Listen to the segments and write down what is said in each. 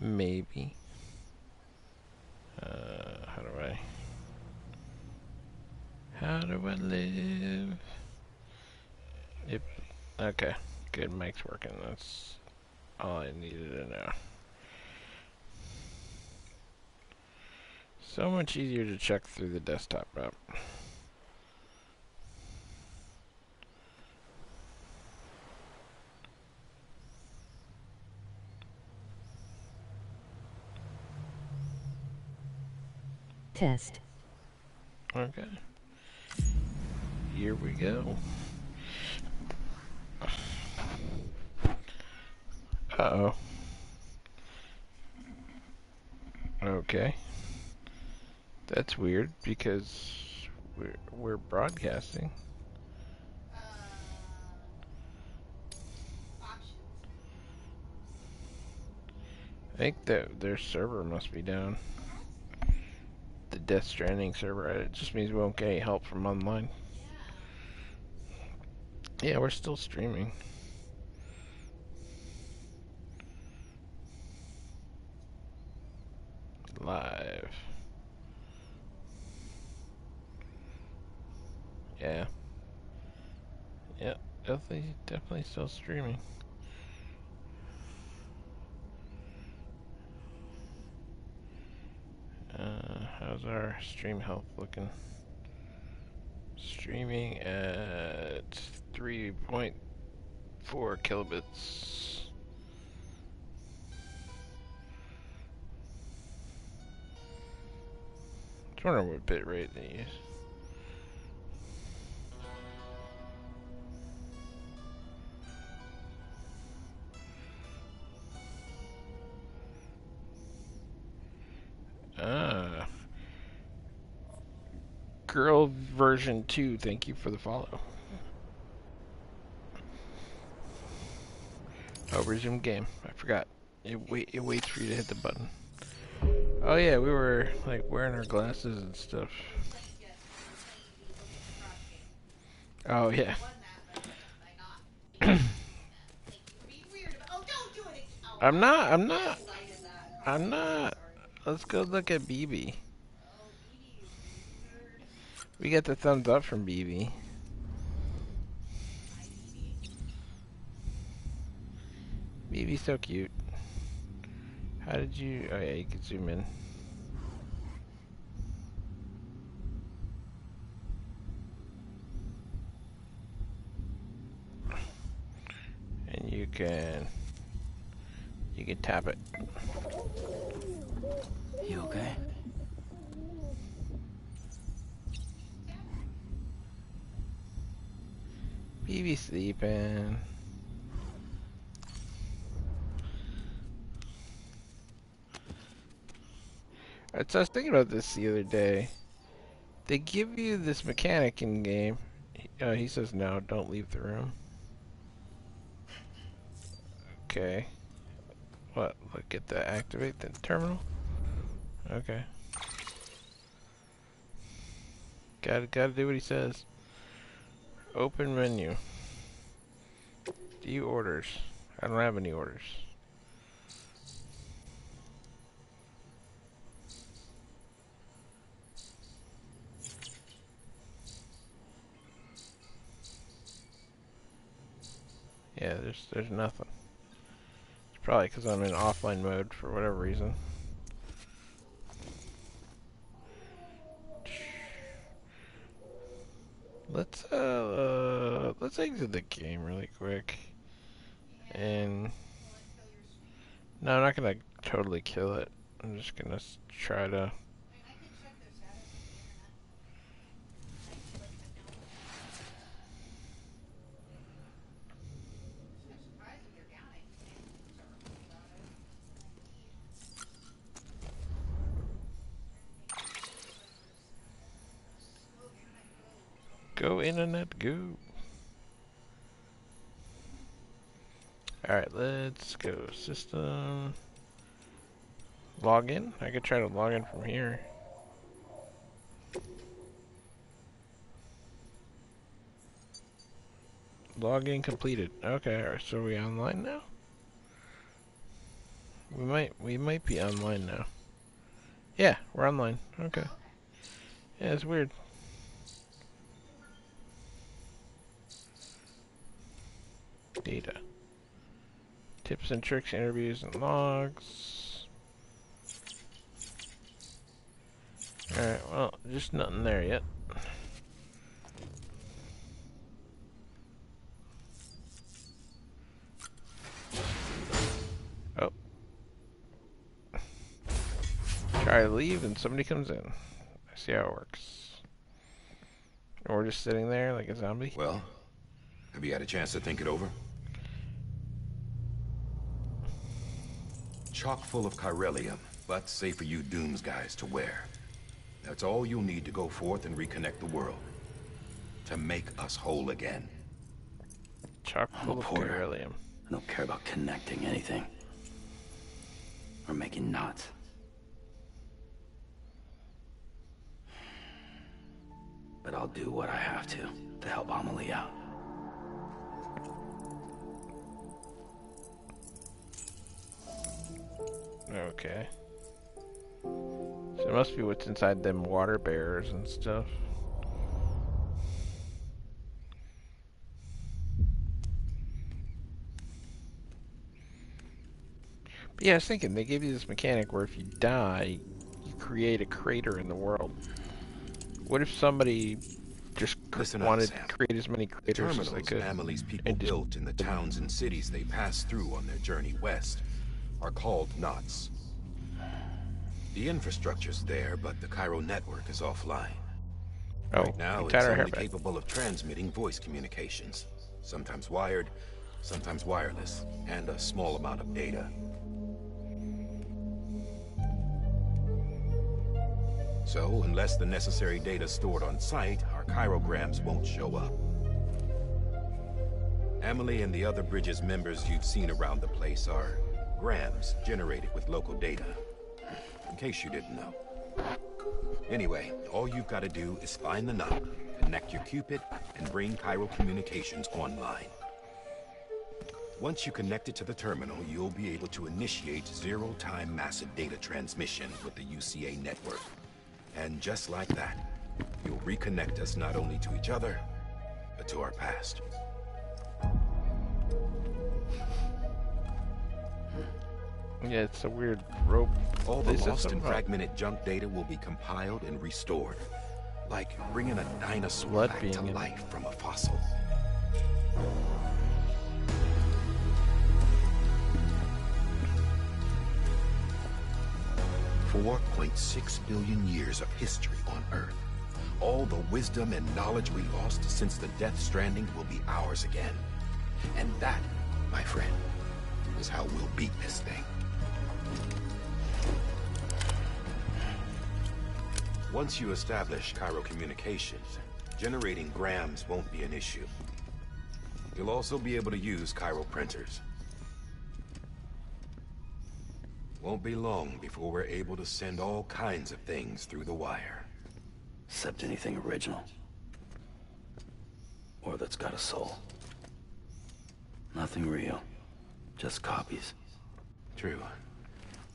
Maybe. Uh, how do I... How do I live? Yep. Okay. Good. Mic's working. That's all I needed to know. So much easier to check through the desktop app. Test. Okay. Here we go. Uh-oh. Okay. That's weird because we're, we're broadcasting. I think that their server must be down. Death Stranding server. Uh, it just means we won't get any help from online. Yeah, we're still streaming. Live. Yeah. Yep, definitely, definitely still streaming. Uh, how's our stream health looking? Streaming at 3.4 kilobits. I was wondering what bit rate they use. Girl version 2, thank you for the follow. Oh, resume game. I forgot. It wait it waits for you to hit the button. Oh yeah, we were like wearing our glasses and stuff. Oh yeah. I'm not, I'm not. I'm not. Let's go look at BB. We get the thumbs up from BB. BB's so cute. How did you... Oh yeah, you can zoom in. And you can... You can tap it. You okay? BB sleeping. Alright, so I was thinking about this the other day. They give you this mechanic in game. Uh, he says no, don't leave the room. Okay. What? Look at the activate the terminal? Okay. Gotta gotta do what he says. Open menu. View orders. I don't have any orders. Yeah, there's there's nothing. It's probably because I'm in offline mode for whatever reason. Let's uh, uh let's exit the game really quick. And no, I'm not gonna totally kill it. I'm just gonna try to. Go internet, go. Alright, let's go. System. Log in? I could try to log in from here. Login completed. Okay, so are we online now? We might we might be online now. Yeah, we're online. Okay. Yeah, it's weird. Data. Tips and tricks, interviews and logs. Alright, well, just nothing there yet. Oh. Try to leave and somebody comes in. I see how it works. Or just sitting there like a zombie. Well, have you had a chance to think it over? Chock full of chiralium, but safe for you Dooms guys to wear. That's all you'll need to go forth and reconnect the world. To make us whole again. Chock I'm a full of porter. beryllium. I don't care about connecting anything. Or making knots. But I'll do what I have to, to help Amelie out. Okay. So it must be what's inside them water bears and stuff. But yeah, I was thinking they gave you this mechanic where if you die, you create a crater in the world. What if somebody just Listen wanted Sam. to create as many The craters as they could? Amelie's people built in the towns and cities they passed through on their journey west are called knots. The infrastructure's there, but the Chiral network is offline. Oh, Right now, it's only capable of transmitting voice communications. Sometimes wired, sometimes wireless, and a small amount of data. So, unless the necessary data stored on site, our chiralgrams won't show up. Amelie and the other Bridges members you've seen around the place are grams generated with local data. In case you didn't know. Anyway, all you've got to do is find the knot, connect your Q-pid, and bring Chiral Communications online. Once you connect it to the terminal, you'll be able to initiate zero-time massive data transmission with the UCA network. And just like that, you'll reconnect us not only to each other, but to our past. Yeah, it's a weird rope. All the lost and fragmented junk data will be compiled and restored. Like bringing a dinosaur Blood back being to it. life from a fossil. Four point six billion years of history on Earth. All the wisdom and knowledge we lost since the Death Stranding will be ours again. And that, my friend, is how we'll beat this thing. Once you establish Chiral Communications, generating grams won't be an issue. You'll also be able to use chiral printers. Won't be long before we're able to send all kinds of things through the wire. Except anything original. Or that's got a soul. Nothing real. Just copies. True.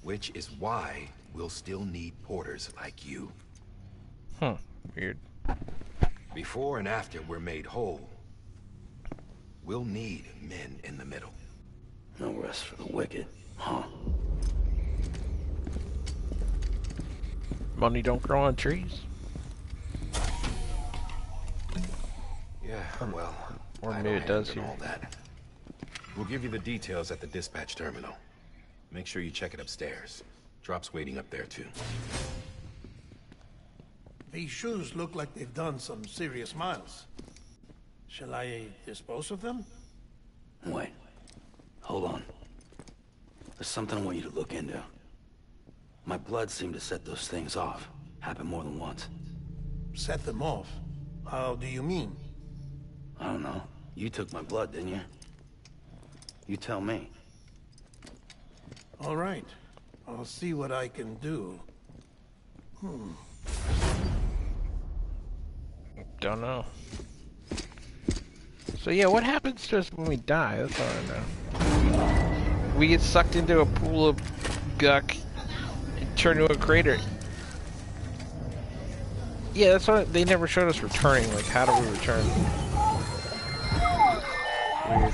Which is why we'll still need porters like you. Huh. Weird. Before and after we're made whole, we'll need men in the middle. No rest for the wicked, huh? Money don't grow on trees. Yeah, well, or I maybe don't it does hand here. all that. We'll give you the details at the dispatch terminal. Make sure you check it upstairs. Drop's waiting up there too. These shoes look like they've done some serious miles. Shall I dispose of them? Wait. Hold on. There's something I want you to look into. My blood seemed to set those things off. Happened more than once. Set them off. How do you mean? I don't know. You took my blood, didn't you? You tell me. All right. I'll see what I can do. Hmm. Don't know. So yeah, what happens to us when we die? That's all I know. we get sucked into a pool of guck and turn into a crater. Yeah, that's what they never showed us returning. Like, how do we return? Weird.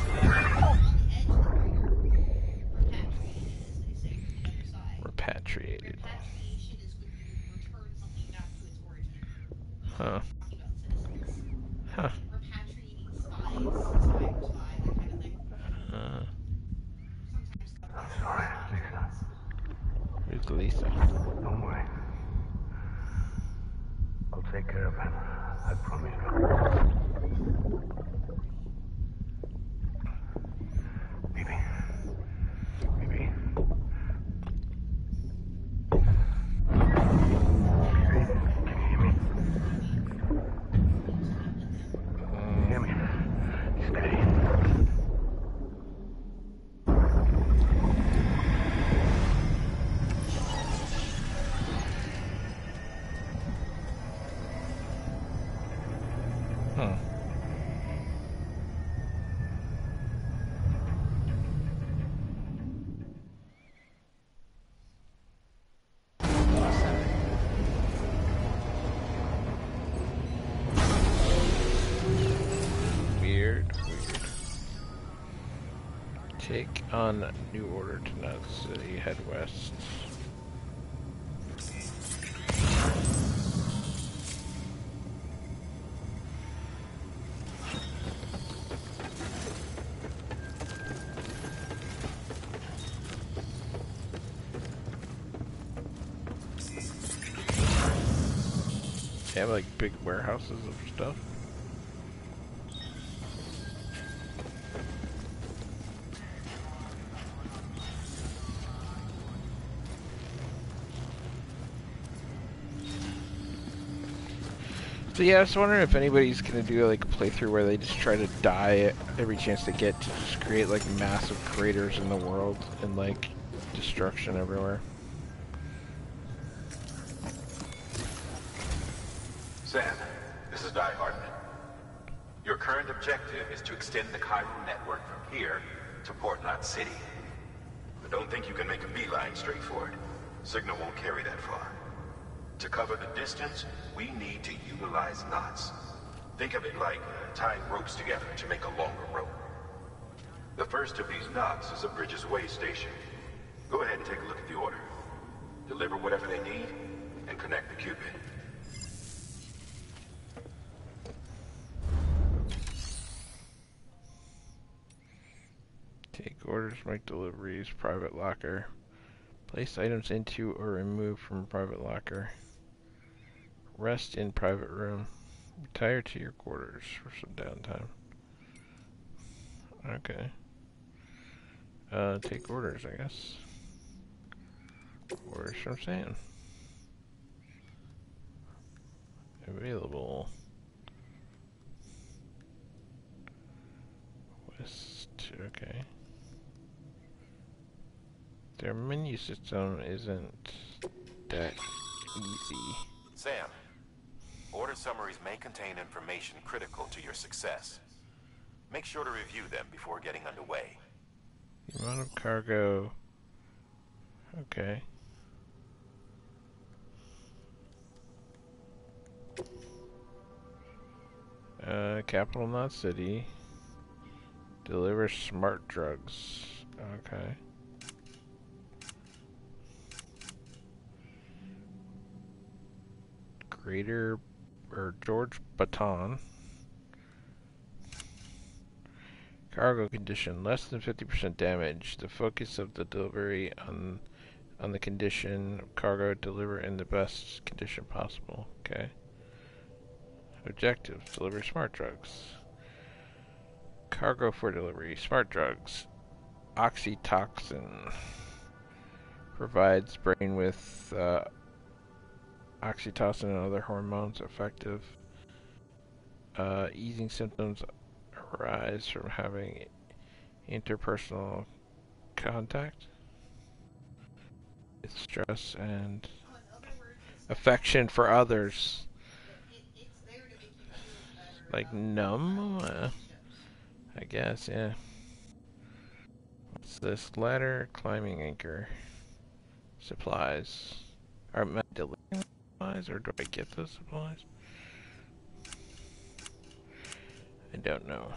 On New Order to Knot City, head west. They have like big warehouses of stuff. So yeah, I was wondering if anybody's gonna do like a playthrough where they just try to die every chance they get to just create like massive craters in the world and like destruction everywhere. Sam, this is Die Hardman. Your current objective is to extend the Chiral network from here to Port Knot City. But don't think you can make a beeline straight for it. Signal won't carry that far. To cover the distance, we need to utilize knots. Think of it like tying ropes together to make a longer rope. The first of these knots is a Bridges Way station. Go ahead and take a look at the order. Deliver whatever they need, and connect the Q-pid. Take orders, make deliveries, private locker. Place items into or remove from private locker. Rest in private room. Retire to your quarters for some downtime. Okay. Uh, take orders, I guess. Orders from Sam. Available. West, okay. Their menu system isn't that easy. Sam, order summaries may contain information critical to your success. Make sure to review them before getting underway. Amount of cargo. Okay. Uh, Capital Knot City. Deliver smart drugs. Okay. Greater or George Baton. Cargo condition less than 50% damage. The focus of the delivery on on the condition of cargo deliver in the best condition possible. Okay. Objective deliver smart drugs. Cargo for delivery smart drugs. Oxytocin provides brain with uh, oxytocin and other hormones effective uh, easing symptoms arise from having interpersonal contact with stress and affection for others like numb uh, I guess yeah What's this? Ladder, climbing anchor, supplies. Are delivering supplies or do I get those supplies? I don't know.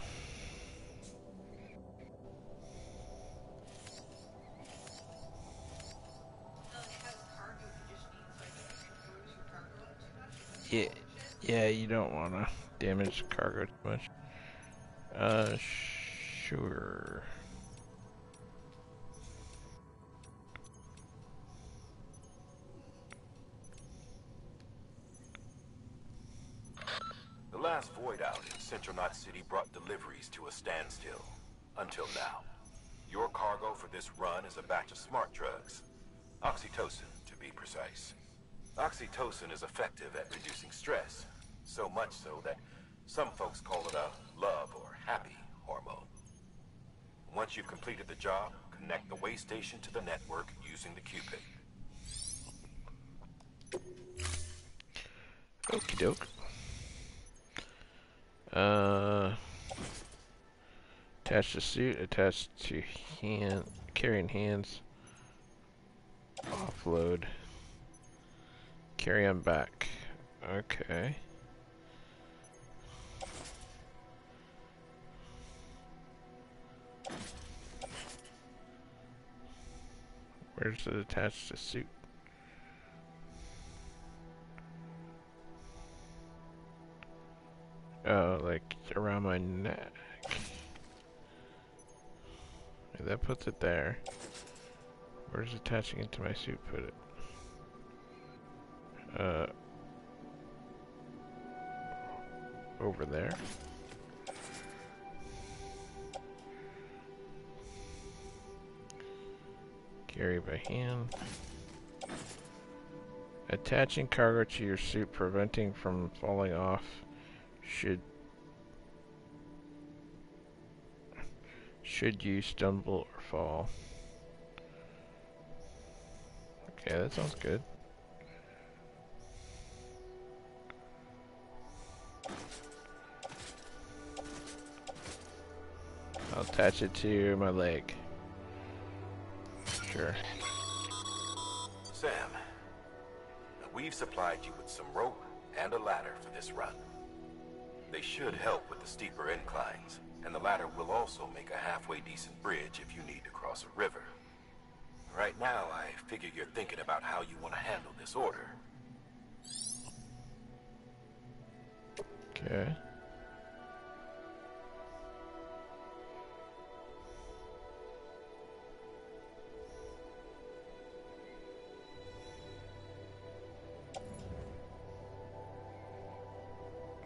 Yeah, yeah, you don't want to damage cargo too much. Uh, sure. Central Knot City brought deliveries to a standstill. Until now. Your cargo for this run is a batch of smart drugs. Oxytocin, to be precise. Oxytocin is effective at reducing stress. So much so that some folks call it a love or happy hormone. Once you've completed the job, connect the way station to the network using the Q-pid. Okie doke. Uh, attach the suit, attach to hand, carrying hands. Offload. Carry on back. Okay. Where's it attached to suit? Oh, like around my neck. That puts it there. Where's attaching it to my suit put it? Uh, over there. Carry by hand. Attaching cargo to your suit, preventing from falling off, should should you stumble or fall. Okay, that sounds good. I'll attach it to my leg. Sure. Sam, we've supplied you with some rope and a ladder for this run. They should help with the steeper inclines, and the ladder will also make a halfway decent bridge if you need to cross a river. Right now, I figure you're thinking about how you want to handle this order. Okay.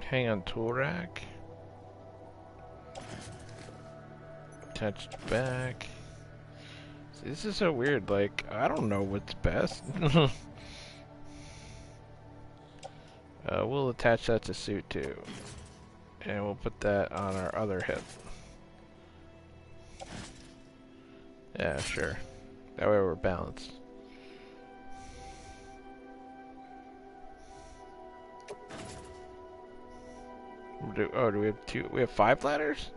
Hang on tool rack. Attached back. See, this is so weird, like, I don't know what's best. uh, we'll attach that to suit too. And we'll put that on our other hip. Yeah, sure. That way we're balanced. Do, oh, do we have two? We have five ladders?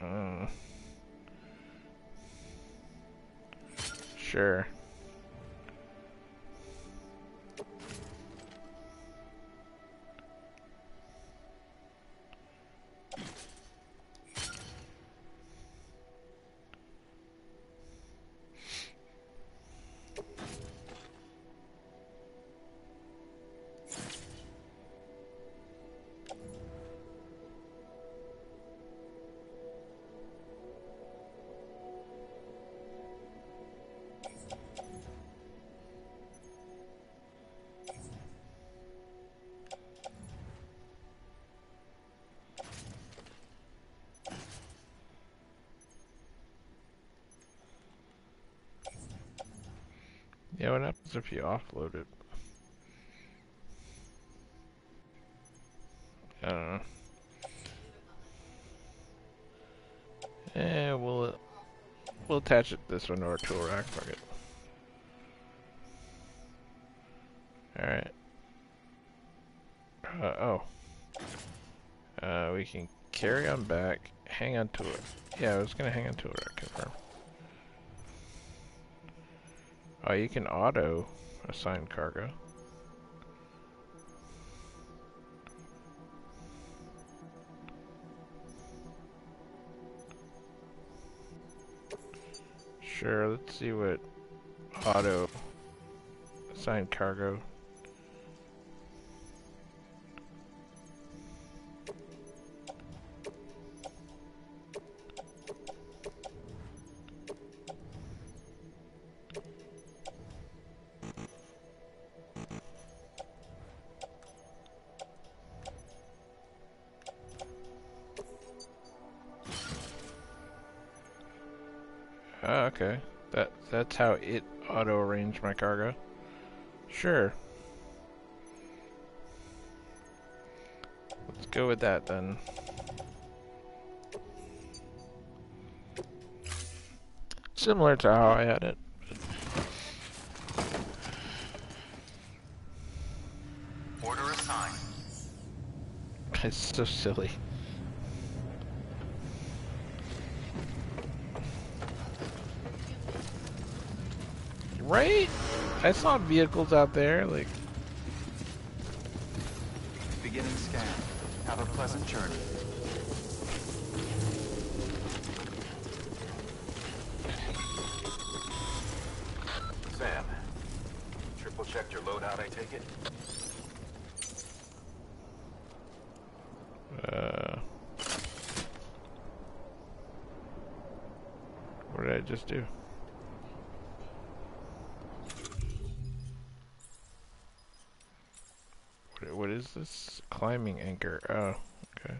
Uh, sure. Yeah, what happens if you offload it? I don't know. Eh, we'll we'll attach it this one to our tool rack. Fuck it. All right. Uh, oh. Uh, we can carry on back, hang on to it. Yeah, I was gonna hang on to it, confirm. Oh, you can auto assign cargo. Sure, let's see what auto assign cargo. That's how it auto arranged my cargo. Sure. Let's go with that then. Similar to how I had it. Order assigned. It's so silly. Right? I saw vehicles out there, like, Beginning scan. Have a pleasant journey. Sam, triple checked your loadout, I take it? uh... What did I just do? Climbing anchor. Oh, okay.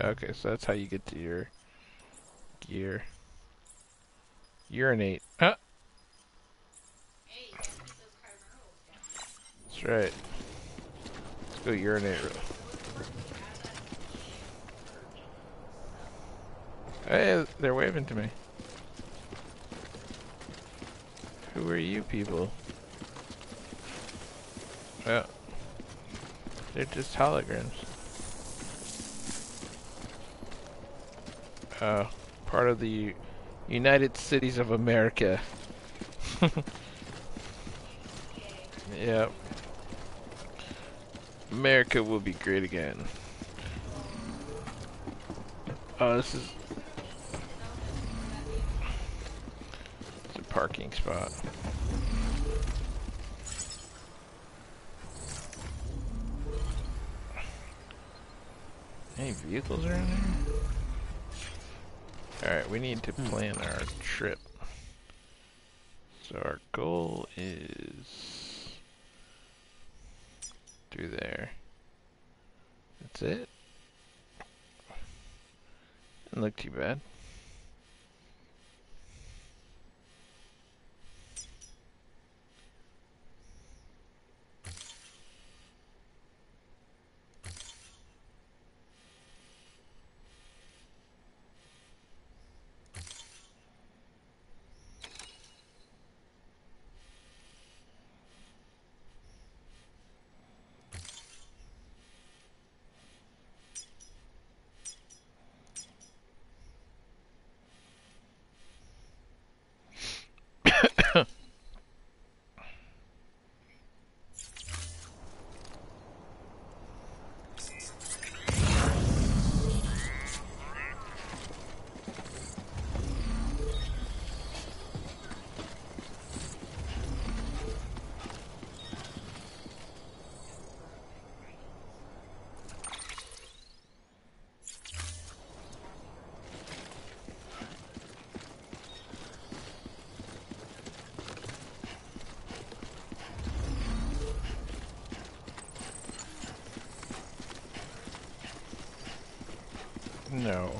Okay, so that's how you get to your gear. Urinate. Huh? That's right. Let's go urinate. Hey, they're waving to me. Who are you people? Oh. They're just holograms. Oh, part of the United Cities of America. yep. America will be great again. Oh, this is it's a parking spot. Any vehicles around here? Alright, we need to hmm. plan our trip. So our goal is through there. That's it. Didn't look too bad. No.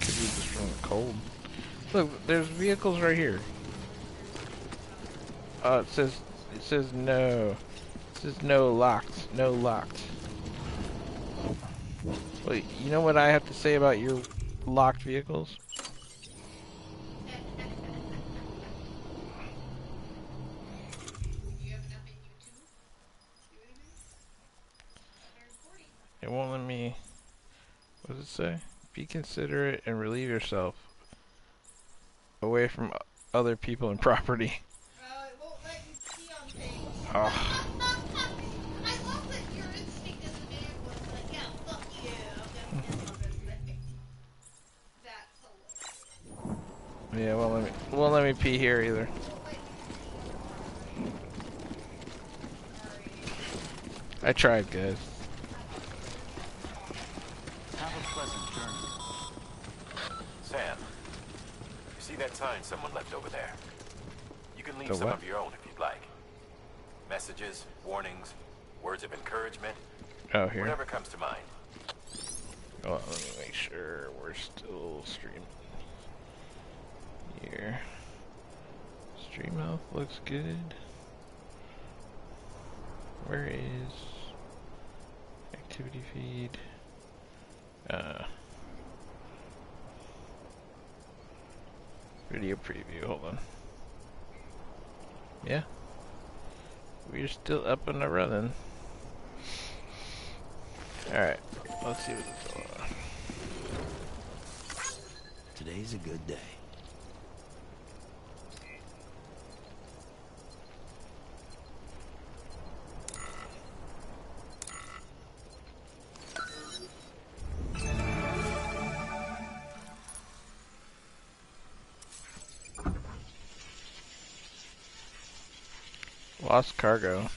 Could from the cold. Look, there's vehicles right here. Oh, it says it says no. It says no locked. No locked. Wait, you know what I have to say about your locked vehicles? say? Be considerate and relieve yourself away from other people and property. Oh. It won't let you pee on things. Oh, I love that your instinct as a man was like, yeah, fuck you. I'm gonna piss on this thing. That's hilarious. yeah. Well, let me. Won't let me pee here either. I tried, guys. Someone left over there? You can leave The some what? of your own if you'd like. Messages, warnings, words of encouragement, Oh, here. whatever comes to mind. Well, let me make sure we're still streaming. Here. Stream health looks good. Where is activity feed? Uh, video preview. Hold on. Yeah, we're still up and running. All right, let's see what it's all about. Today's a good day. Lost cargo.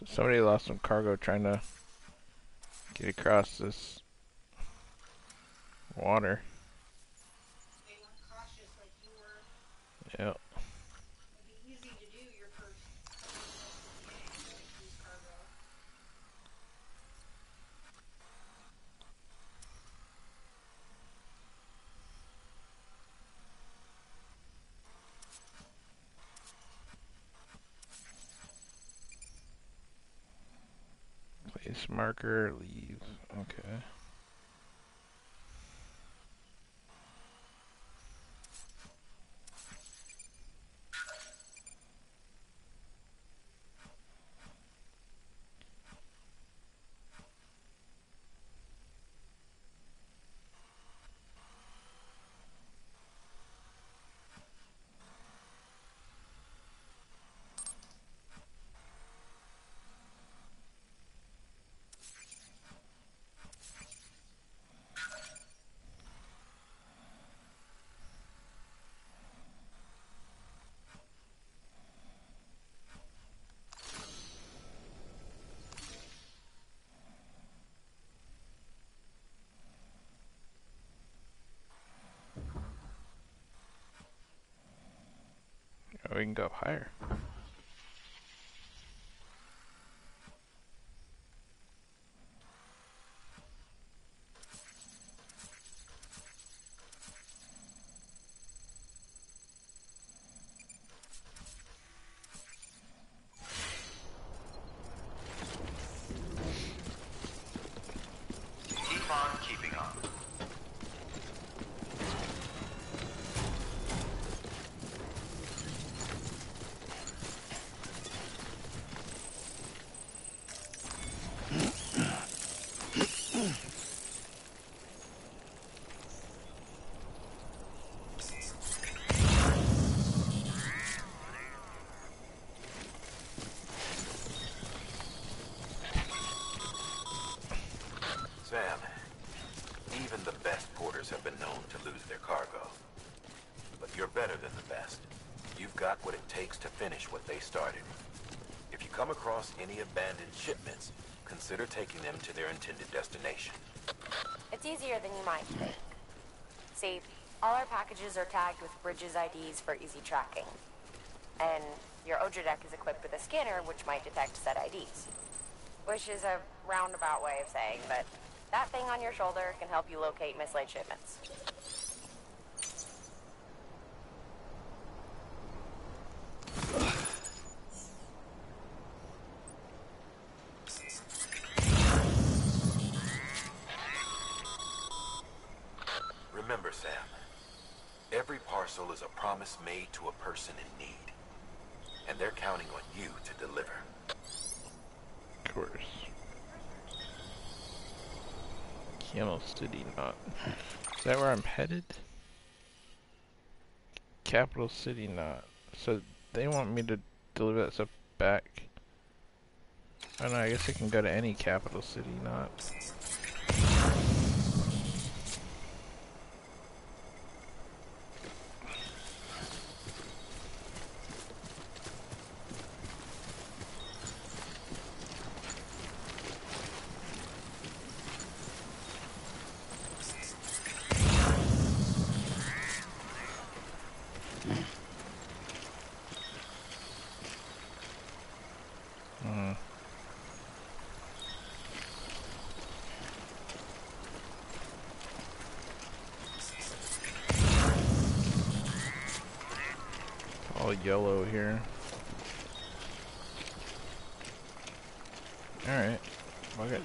So somebody lost some cargo trying to get across this water. They weren't cautious like you were. Yep. It'd be easy to do your first couple of minutes of the game, like use cargo. Place marker, leave. Okay. Oh, we can go up higher. Keep on keeping on. Sam, even the best porters have been known to lose their cargo. But you're better than the best. You've got what it takes to finish what they started. If you come across any abandoned shipments, consider taking them to their intended destination. It's easier than you might think. See, all our packages are tagged with Bridges IDs for easy tracking. And your Odra deck is equipped with a scanner which might detect said IDs. Which is a roundabout way of saying, but that thing on your shoulder can help you locate mislaid shipments. Remember, Sam, parcel is a promise made to a person in need. And they're counting on you to deliver. Of course. Camel City Knot. Is that where I'm headed? Capital City not. So they want me to deliver that stuff back. I don't know, I guess I can go to any capital city knot. Hmm. All yellow here. Alright. Fuck it.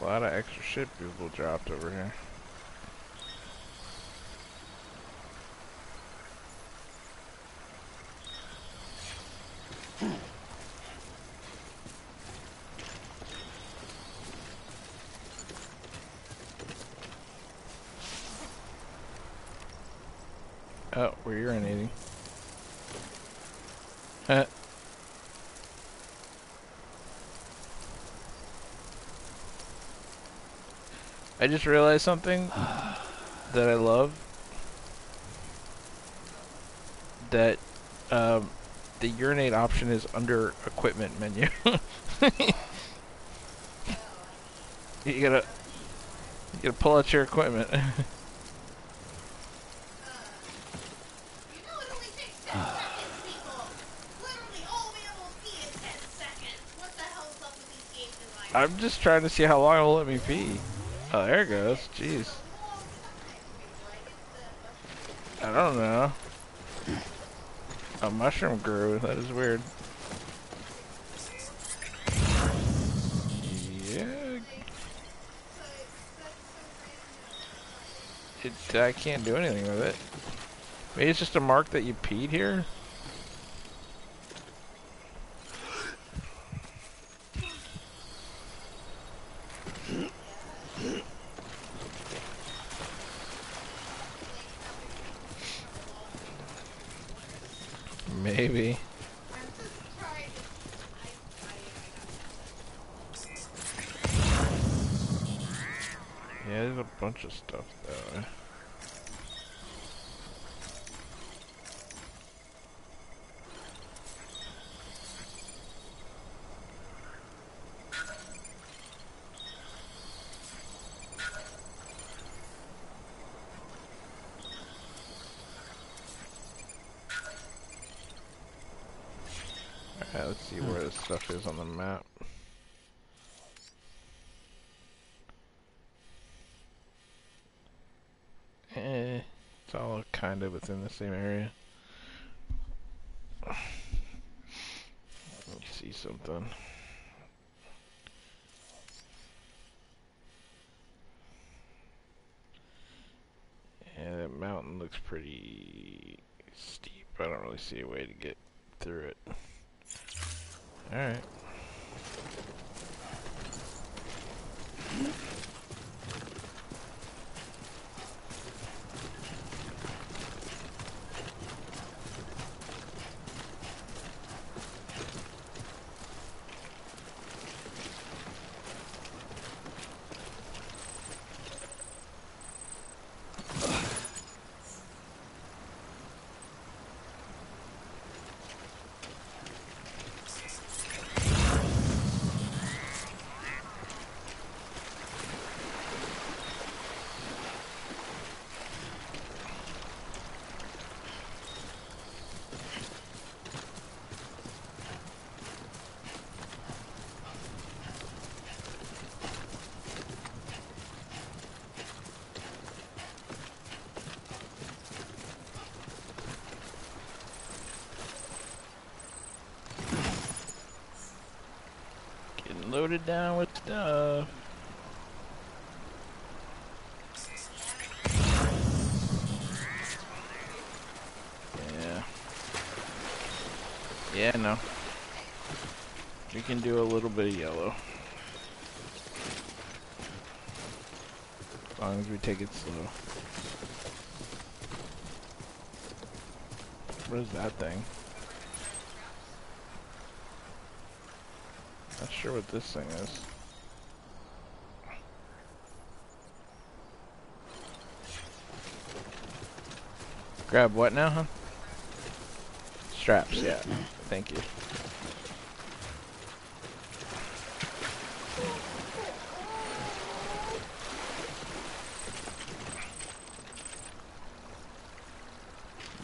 A lot of extra shit people dropped over here. Oh, we're urinating. Huh. I just realized something that I love. That um, the urinate option is under equipment menu. you gotta you gotta pull out your equipment. You know it only takes 10 seconds, people. Literally all we will pee in 10 seconds. What the hell's up with these game designers? I'm just trying to see how long it'll let me pee. Oh, there it goes. Jeez. I don't know. A mushroom grew. That is weird. Yeah. It, I can't do anything with it. Maybe it's just a mark that you peed here? Maybe. I'm just trying to... I, I, I got Yeah, there's a bunch of stuff though. Alright, let's see where this stuff is on the map. Eh, it's all within the same area. Let's see something. Yeah, that mountain looks pretty steep. I don't really see a way to get through it. Alright. Loaded down with stuff. Yeah. Yeah, no. We can do a little bit of yellow. As long as we take it slow. What is that thing? Sure what this thing is. Grab what now, huh? Straps, yeah. Thank you.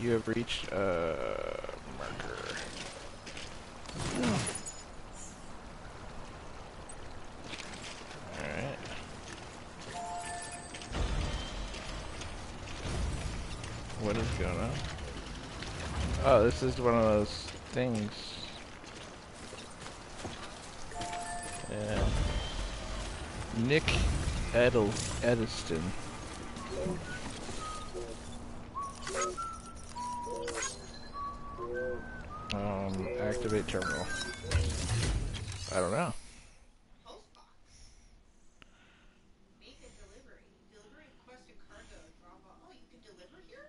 You have reached a this is one of those things. Yeah. Nick Edel Ediston. Um, activate terminal. I don't know. Post box. Make a delivery. Delivery requested cargo. Drop off. Oh, you can deliver here?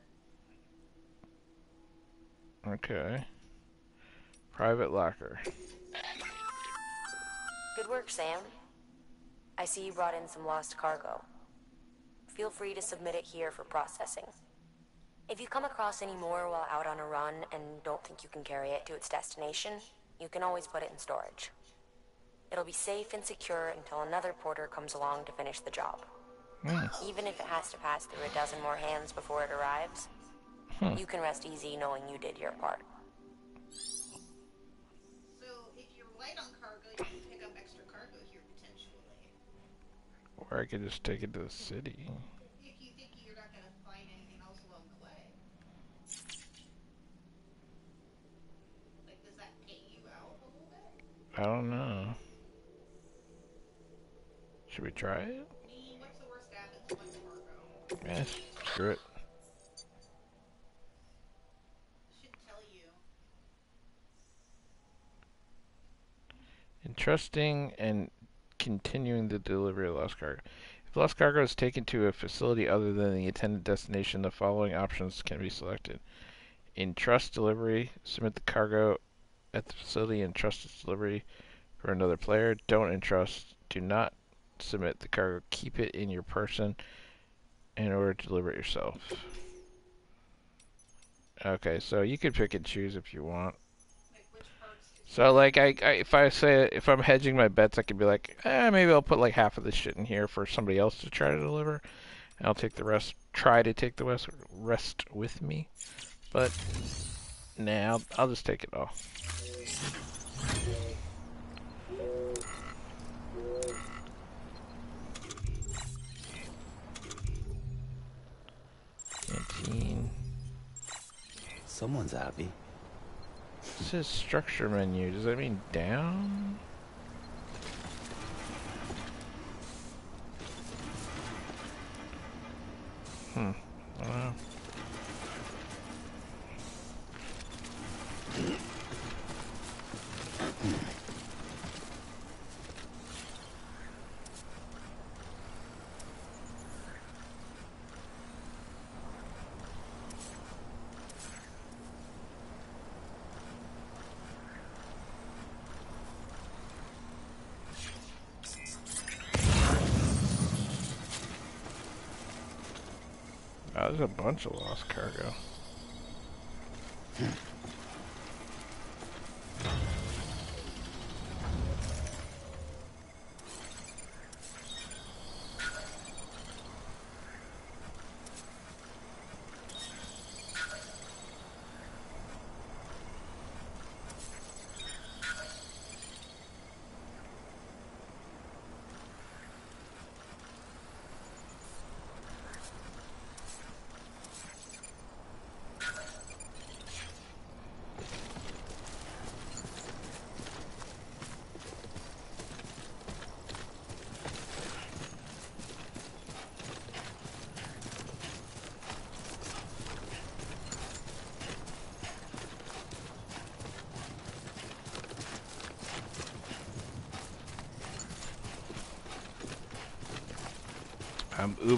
Okay. Locker. Good work, Sam. I see you brought in some lost cargo. Feel free to submit it here for processing. If you come across any more while out on a run and don't think you can carry it to its destination, you can always put it in storage. It'll be safe and secure until another porter comes along to finish the job. Even if it has to pass through a dozen more hands before it arrives, hmm. you can rest easy knowing you did your part. I could just take it to the city. I don't know. Should we try it? Yes. Screw it. Entrusting and continuing the delivery of lost cargo. If lost cargo is taken to a facility other than the intended destination, the following options can be selected. Entrust delivery, submit the cargo at the facility and trust its delivery for another player. Don't entrust, do not submit the cargo, keep it in your person in order to deliver it yourself. Okay, so you can pick and choose if you want. Like, which parts did So like I, I if I say if I'm hedging my bets, I could be like, eh, maybe I'll put like half of this shit in here for somebody else to try to deliver, and I'll take the rest. Try to take the rest rest with me, but nah, I'll, I'll just take it all. Someone's happy. Says structure menu. Does that mean down? Hmm. I don't know. Oh, there's a bunch of lost cargo.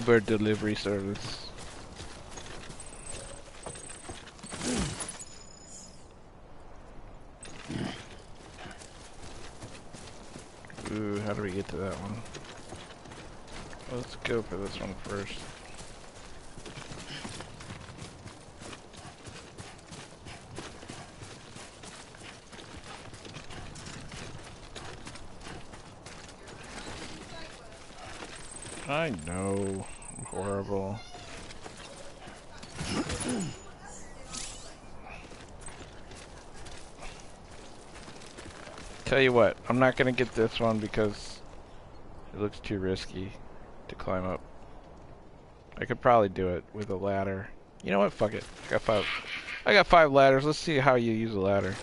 Uber delivery service. Ooh, how do we get to that one? Let's go for this one first. I know. I'm horrible. Tell you what, I'm not gonna get this one because it looks too risky to climb up. I could probably do it with a ladder. You know what? Fuck it. I got five. I got five ladders. Let's see how you use a ladder.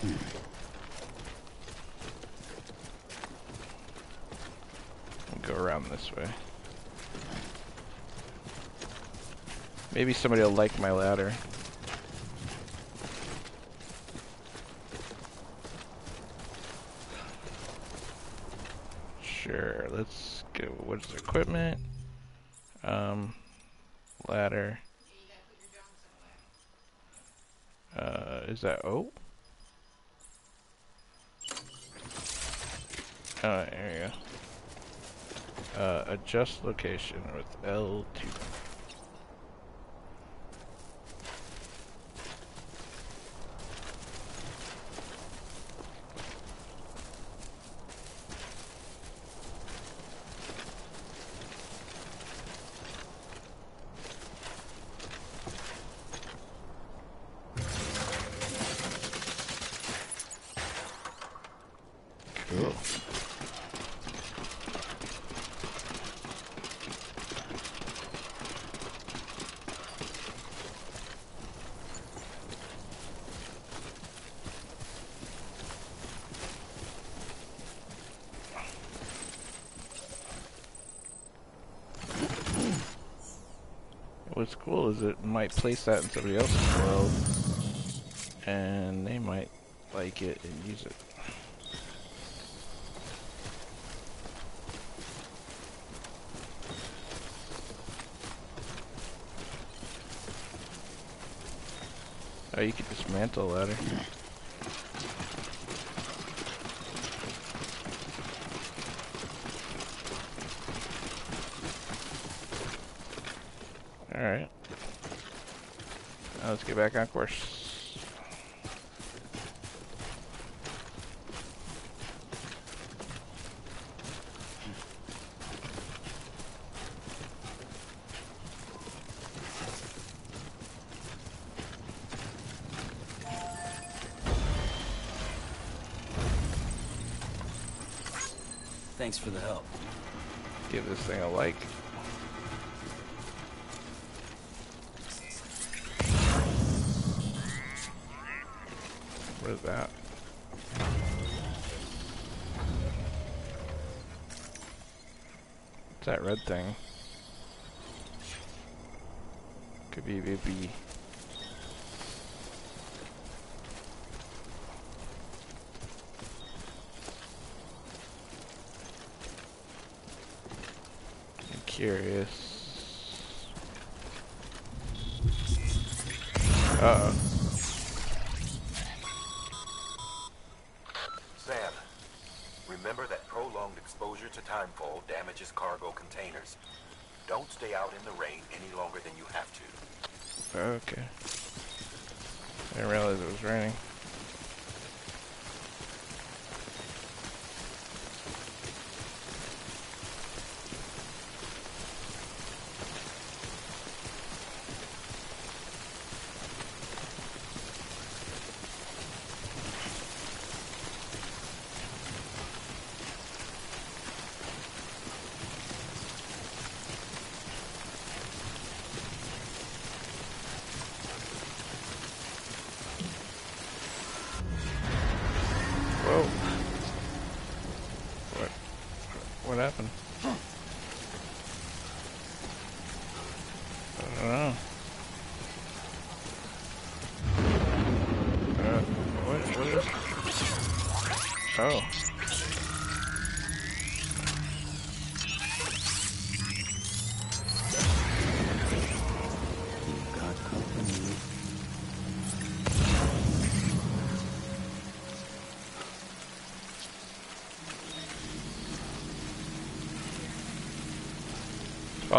Go around this way. Maybe somebody will like my ladder. Sure, let's equipment? Um, ladder. Uh, is that O? Oh, you go. Uh, adjust location with L2. Cool. What's cool is it might place that in somebody else's world, and they might like it and use it. Oh, you could dismantle a ladder. Alright. Now let's get back on course. Thanks for the help. Give this thing a like. That? What's that red thing? Could be maybe. I'm curious.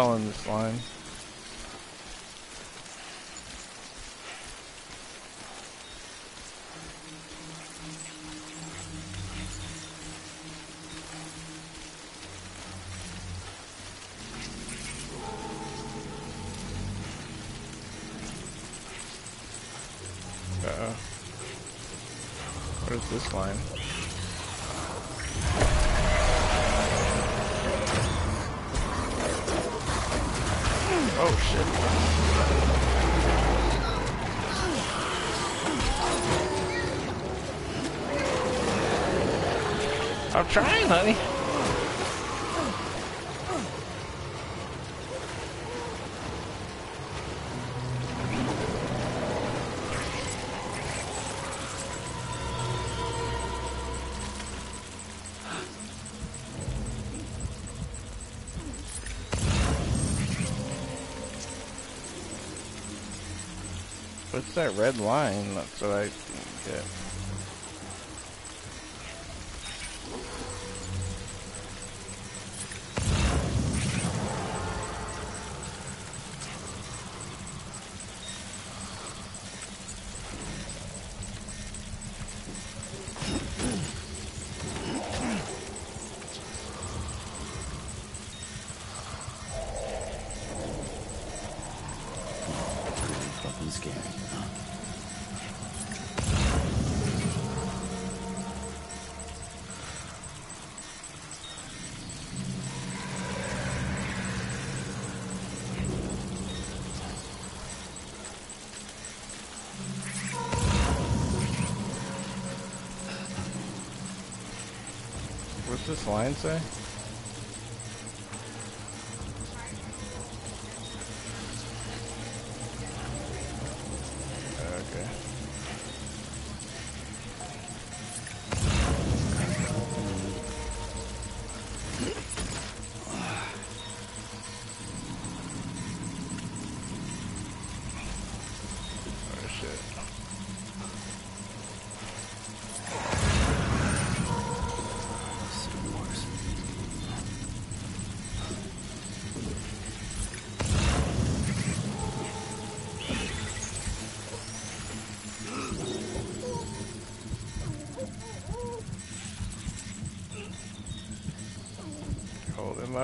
Following this line. Trying, honey. What's that red line? That's what I this line say?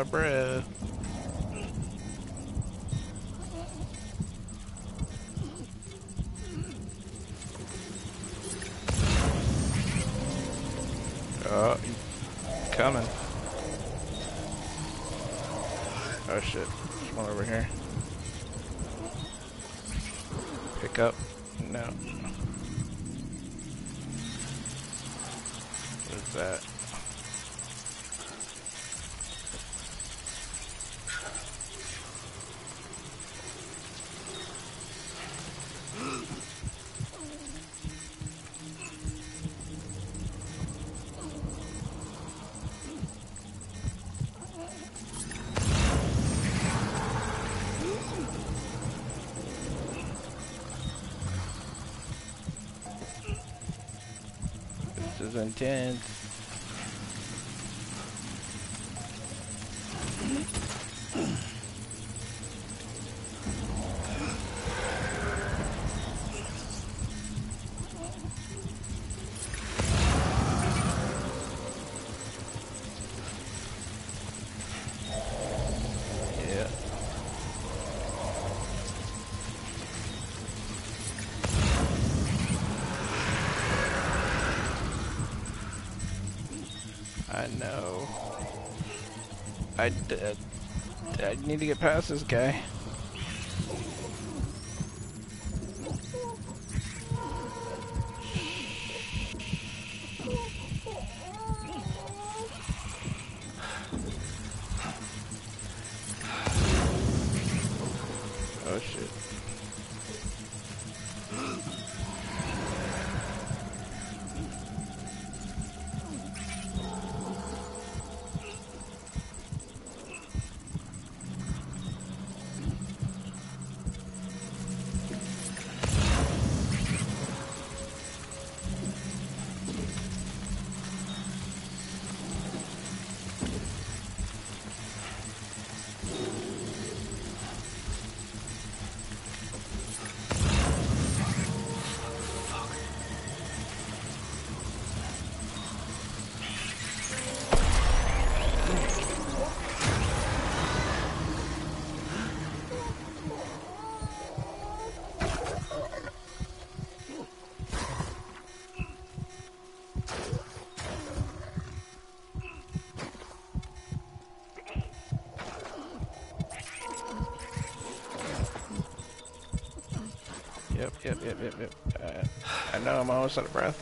Holding This is intense. Yeah. I know. I, d- uh, I need to get past this guy. yep, yep. Uh, I know I'm almost out of breath.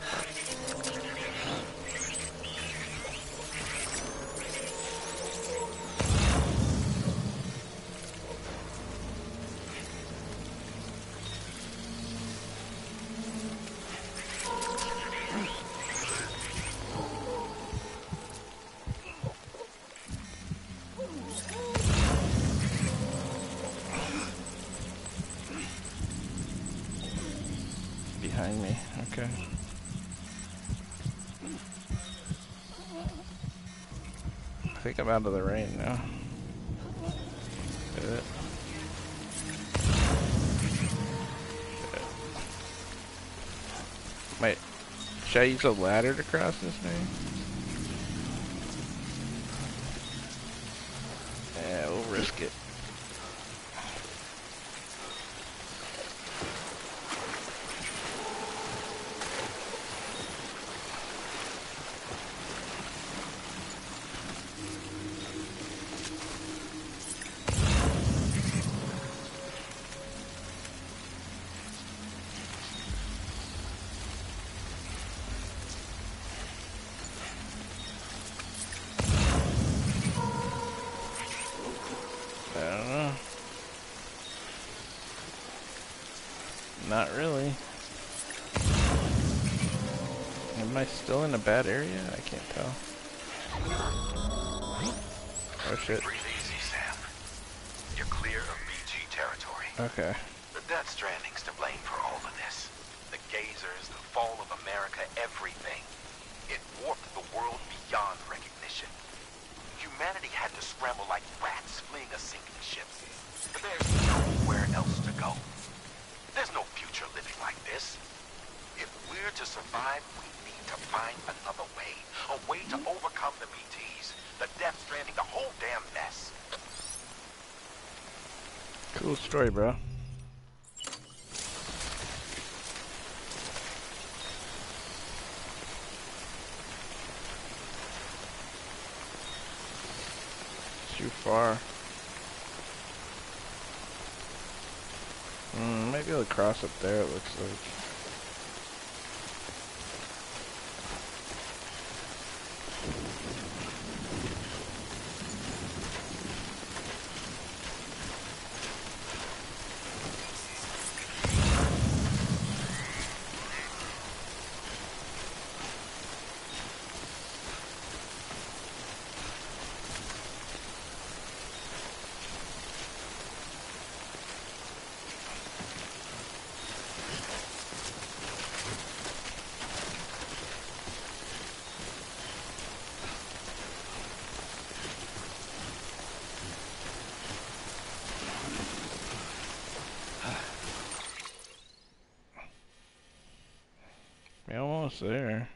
behind me. Okay. I think I'm out of the rain now. Good. Wait, should I use a ladder to cross this thing? up there, it looks like. there.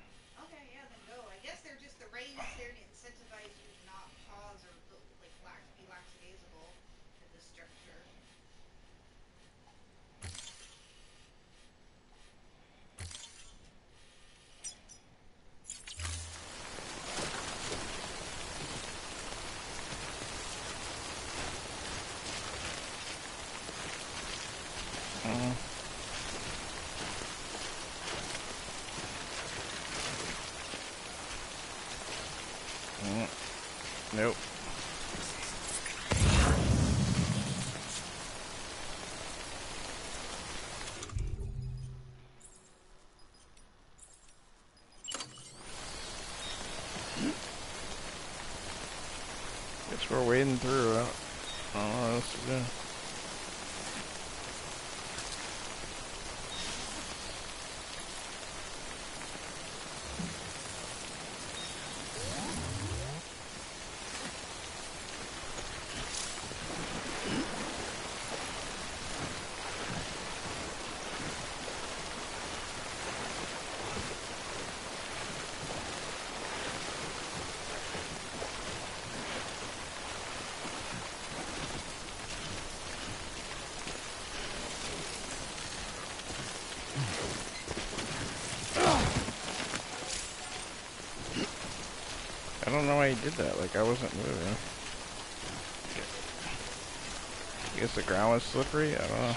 Nope. Guess we're wading through. I don't know what else to do. He did that. Like, I wasn't moving. I guess the ground was slippery? I don't know.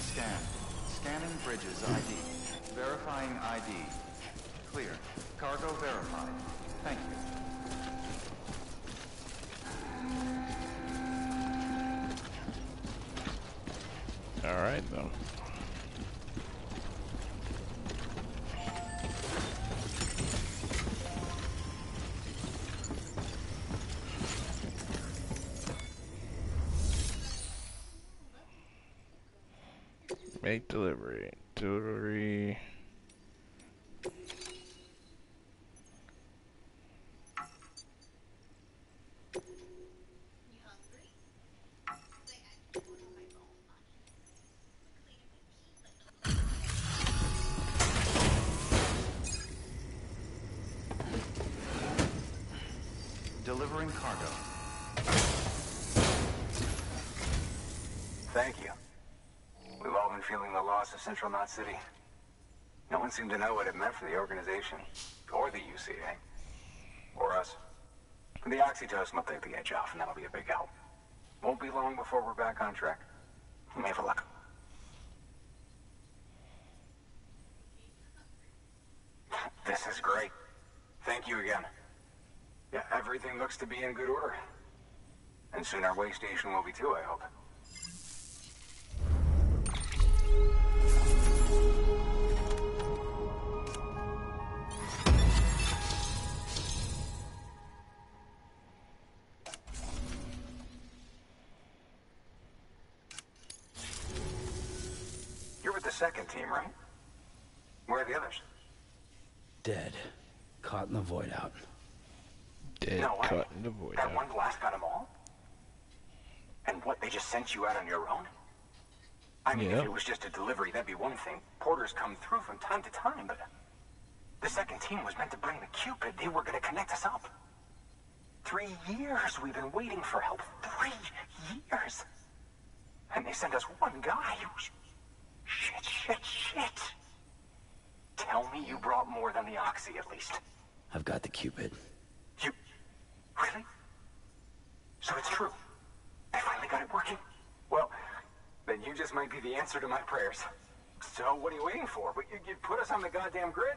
Scan. Scanning Bridges ID. Verifying ID. Clear. Cargo verified. Make delivery. Delivery. You hungry? Wait, I put on my phone. Quickly to my keep it. Delivering cargo. Thank you. We've all been feeling the loss of Central Knot City. No one seemed to know what it meant for the organization, or the UCA, or us. The oxytocin will take the edge off, and that'll be a big help. Won't be long before we're back on track. We may have a luck. This is great. Thank you again. Yeah, everything looks to be in good order. And soon our way station will be too, I hope. I mean, Yeah. if it was just a delivery, that'd be one thing. Porters come through from time to time, but uh, the second team was meant to bring the Q-pid. They were going to connect us up. Three years we've been waiting for help. Three years. And they sent us one guy. Shit, shit, shit. Tell me you brought more than the Oxy, at least. I've got the Q-pid. You... Really? So it's true. They finally got it working. Then you just might be the answer to my prayers. So what are you waiting for? But you, you put us on the goddamn grid.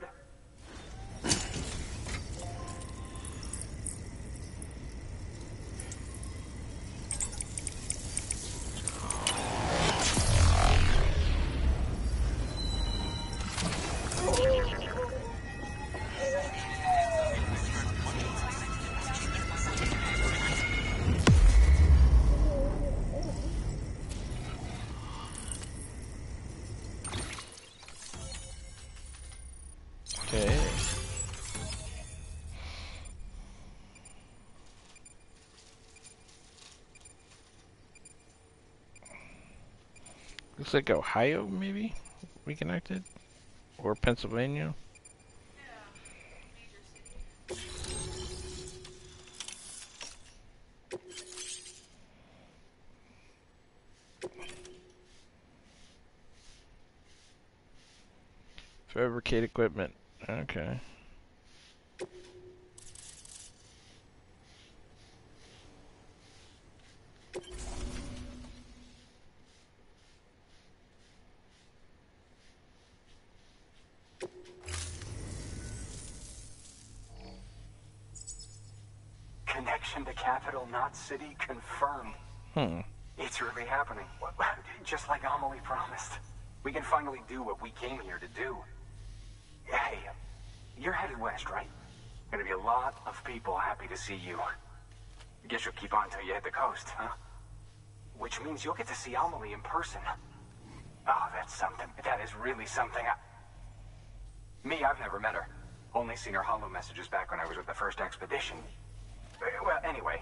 Looks like Ohio, maybe reconnected, or Pennsylvania. Fabricate equipment. Okay. Connection to capital, Knot City, Hmm. It's really happening. Just like Amelie promised. We can finally do what we came here to do. Hey, you're headed west, right? Gonna be a lot of people happy to see you. Guess you'll keep on till you hit the coast, huh? Which means you'll get to see Amelie in person. Oh, that's something. That is really something. I... Me, I've never met her. Only seen her hollow messages back when I was with the first expedition. Well, anyway,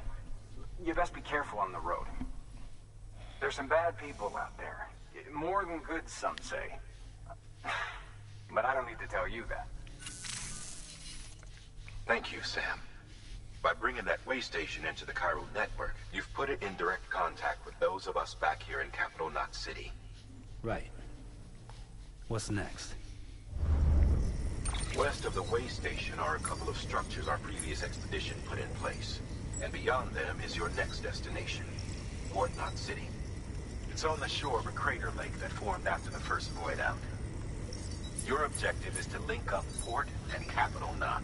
you best be careful on the road. There's some bad people out there. More than good, some say. But I don't need to tell you that. Thank you, Sam. By bringing that way station into the chiral network, you've put it in direct contact with those of us back here in Capital Knot City. Right. What's next? West of the way station are a couple of structures our previous expedition put in place. And beyond them is your next destination, Port Knot City. It's on the shore of a crater lake that formed after the first void out. Your objective is to link up Port and Capital Knot.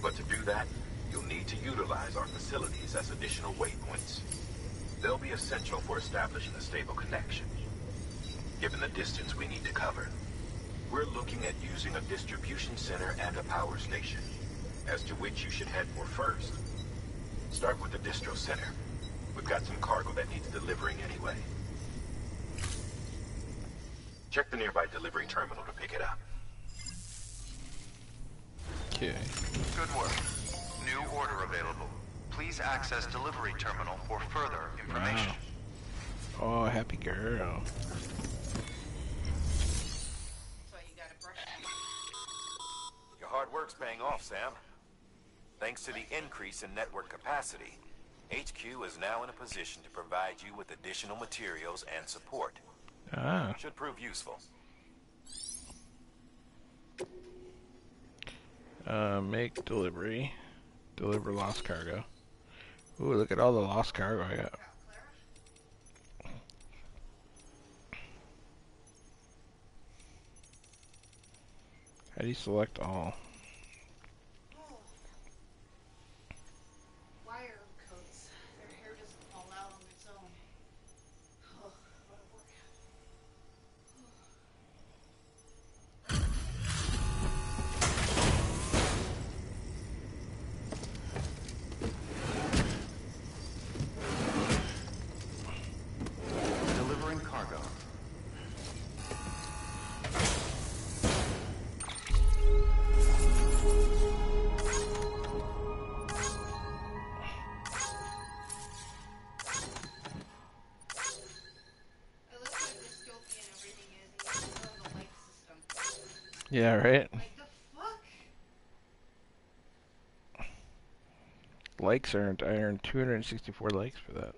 But to do that, you'll need to utilize our facilities as additional waypoints. They'll be essential for establishing a stable connection. Given the distance we need to cover, we're looking at using a distribution center and a power station, as to which you should head for first. Start with the distro center. We've got some cargo that needs delivering anyway. Check the nearby delivery terminal to pick it up. Okay. Good work. New order available. Please access delivery terminal for further information. Wow. Oh, happy girl. So you gotta brush them. Your hard work's paying off, Sam. Thanks to the increase in network capacity, HQ is now in a position to provide you with additional materials and support. Ah. Should prove useful. Uh, make delivery. Deliver lost cargo. Ooh, look at all the lost cargo I got. How do you select all? Yeah, right? Like the fuck? Likes earned. I earned 264 likes for that.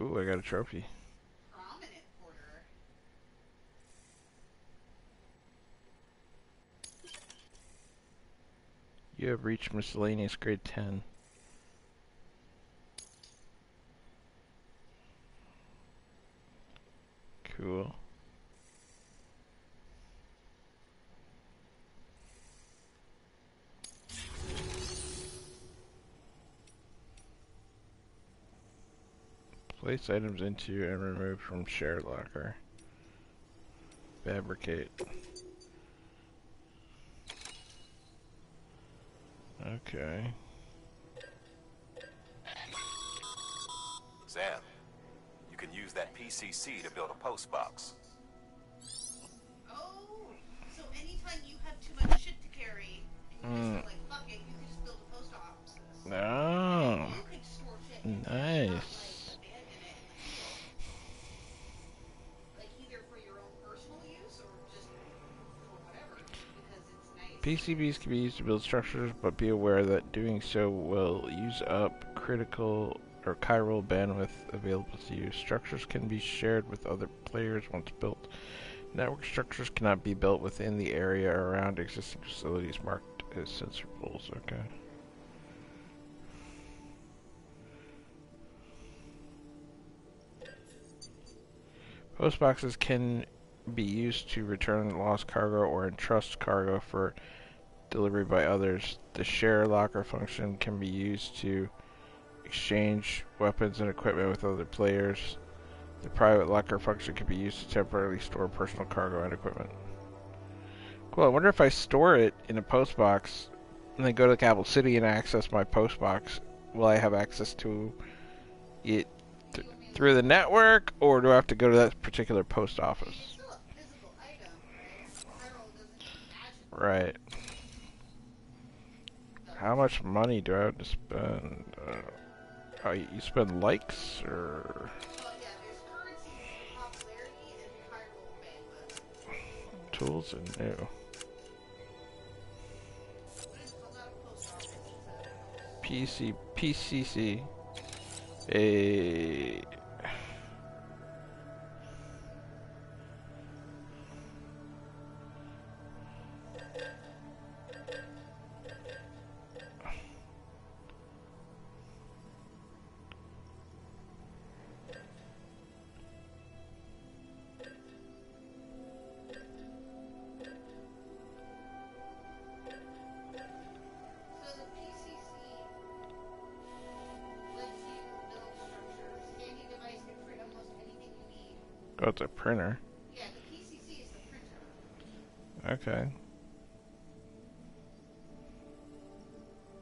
Ooh, I got a trophy. You have reached miscellaneous grade 10. Cool. Place items into and remove from shared locker. Fabricate. Okay. PCC to build a post box. Oh, so anytime you have too much shit to carry, and you Mm. just feel like, fuck it, you can just build a post office. Oh, You could store shit. in it, nice. Not, like, abandon it. Like, either for your own personal use or just for whatever. Because it's nice. PCBs can be used to build structures, but be aware that doing so will use up critical or chiral bandwidth available to you. Structures can be shared with other players once built. Network structures cannot be built within the area around existing facilities marked as sensor pools. Okay. Post boxes can be used to return lost cargo or entrust cargo for delivery by others. The share locker function can be used to exchange weapons and equipment with other players. The private locker function can be used to temporarily store personal cargo and equipment. Cool. I wonder if I store it in a post box and then go to the Capital City and access my post box, will I have access to it th- through the network, or do I have to go to that particular post office? Right. How much money do I have to spend? Uh, oh, you spend likes or? Tools and new. PC PCC a printer. Yeah, the PCC is the printer. Okay.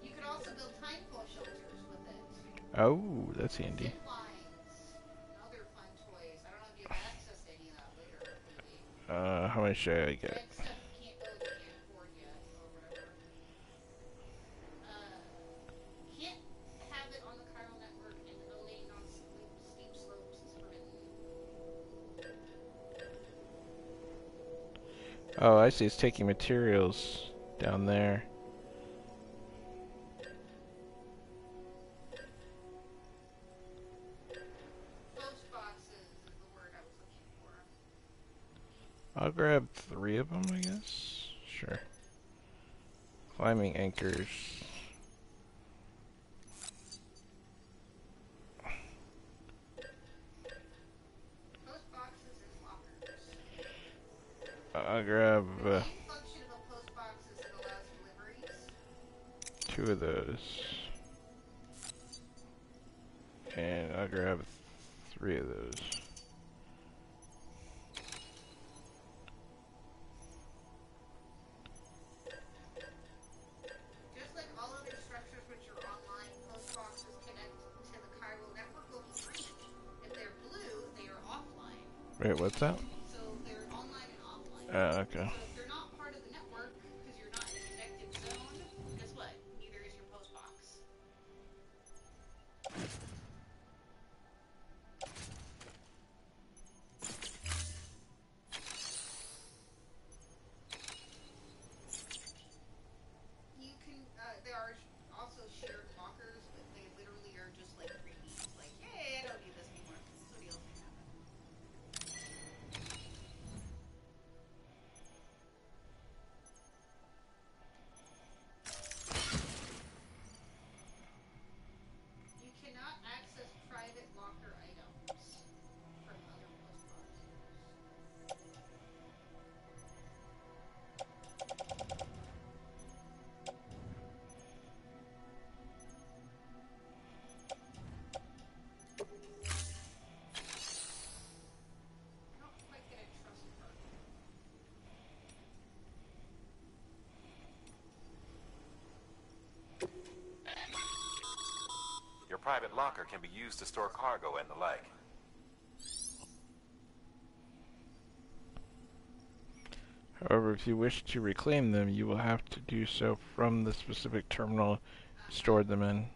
You could also build time flow shelters with it. Oh, that's handy. Zip lines and other fun toys. I don't know if you have access to any of that later, maybe. Uh, how much should I get? Oh, I see. It's taking materials down there. I'll grab three of them, I guess. Sure. Climbing anchors. They are offline. Wait, what's that? So they're online and offline. Uh, okay. Private locker can be used to store cargo and the like. However, if you wish to reclaim them, you will have to do so from the specific terminal you stored them in. Right.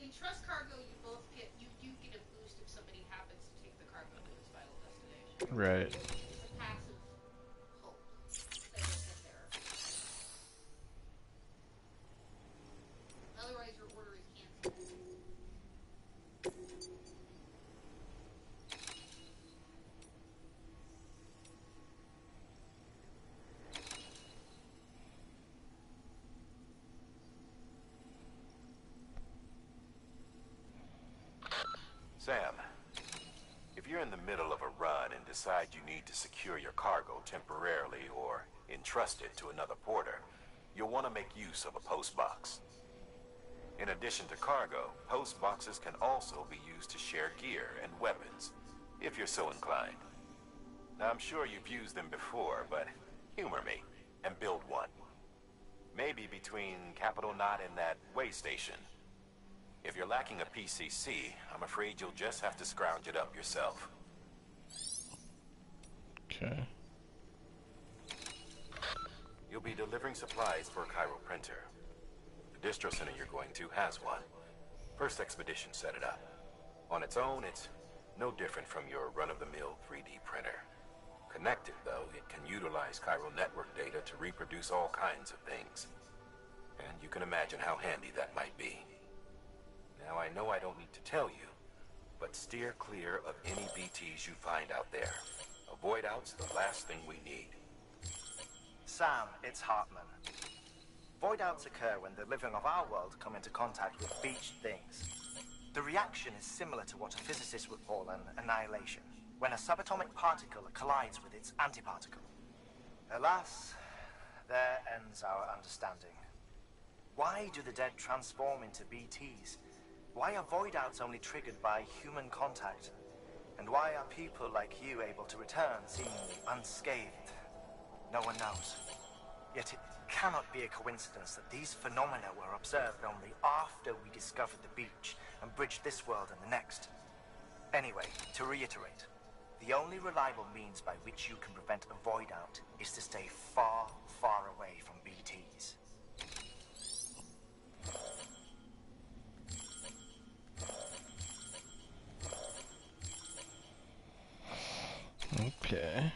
In trust cargo, you both get you do get a boost if somebody happens to take the cargo to its final destination. Right. It's a passive hope that you'll get there. Otherwise, your order is canceled. Sam, if you're in the middle of a run and decide you need to secure your cargo temporarily or entrust it to another porter, you'll want to make use of a post box. In addition to cargo, post boxes can also be used to share gear and weapons, if you're so inclined. Now, I'm sure you've used them before, but humor me and build one. Maybe between Capital Knot and that way station. If you're lacking a PCC, I'm afraid you'll just have to scrounge it up yourself. Okay. You'll be delivering supplies for a chiral printer. The distro center you're going to has one. First expedition set it up. On its own, it's no different from your run-of-the-mill 3D printer. Connected, though, it can utilize chiral network data to reproduce all kinds of things. And you can imagine how handy that might be. Now, I know I don't need to tell you, but steer clear of any BTs you find out there. Avoid out's the last thing we need. Sam, it's Heartman. Void outs occur when the living of our world come into contact with beached things. The reaction is similar to what a physicist would call an annihilation, when a subatomic particle collides with its antiparticle. Alas, there ends our understanding. Why do the dead transform into BTs? Why are void outs only triggered by human contact? And why are people like you able to return seemingly unscathed? No one knows. Yet it cannot be a coincidence that these phenomena were observed only after we discovered the beach and bridged this world and the next. Anyway, to reiterate, the only reliable means by which you can prevent a void out is to stay far, far away from BTs. Okay.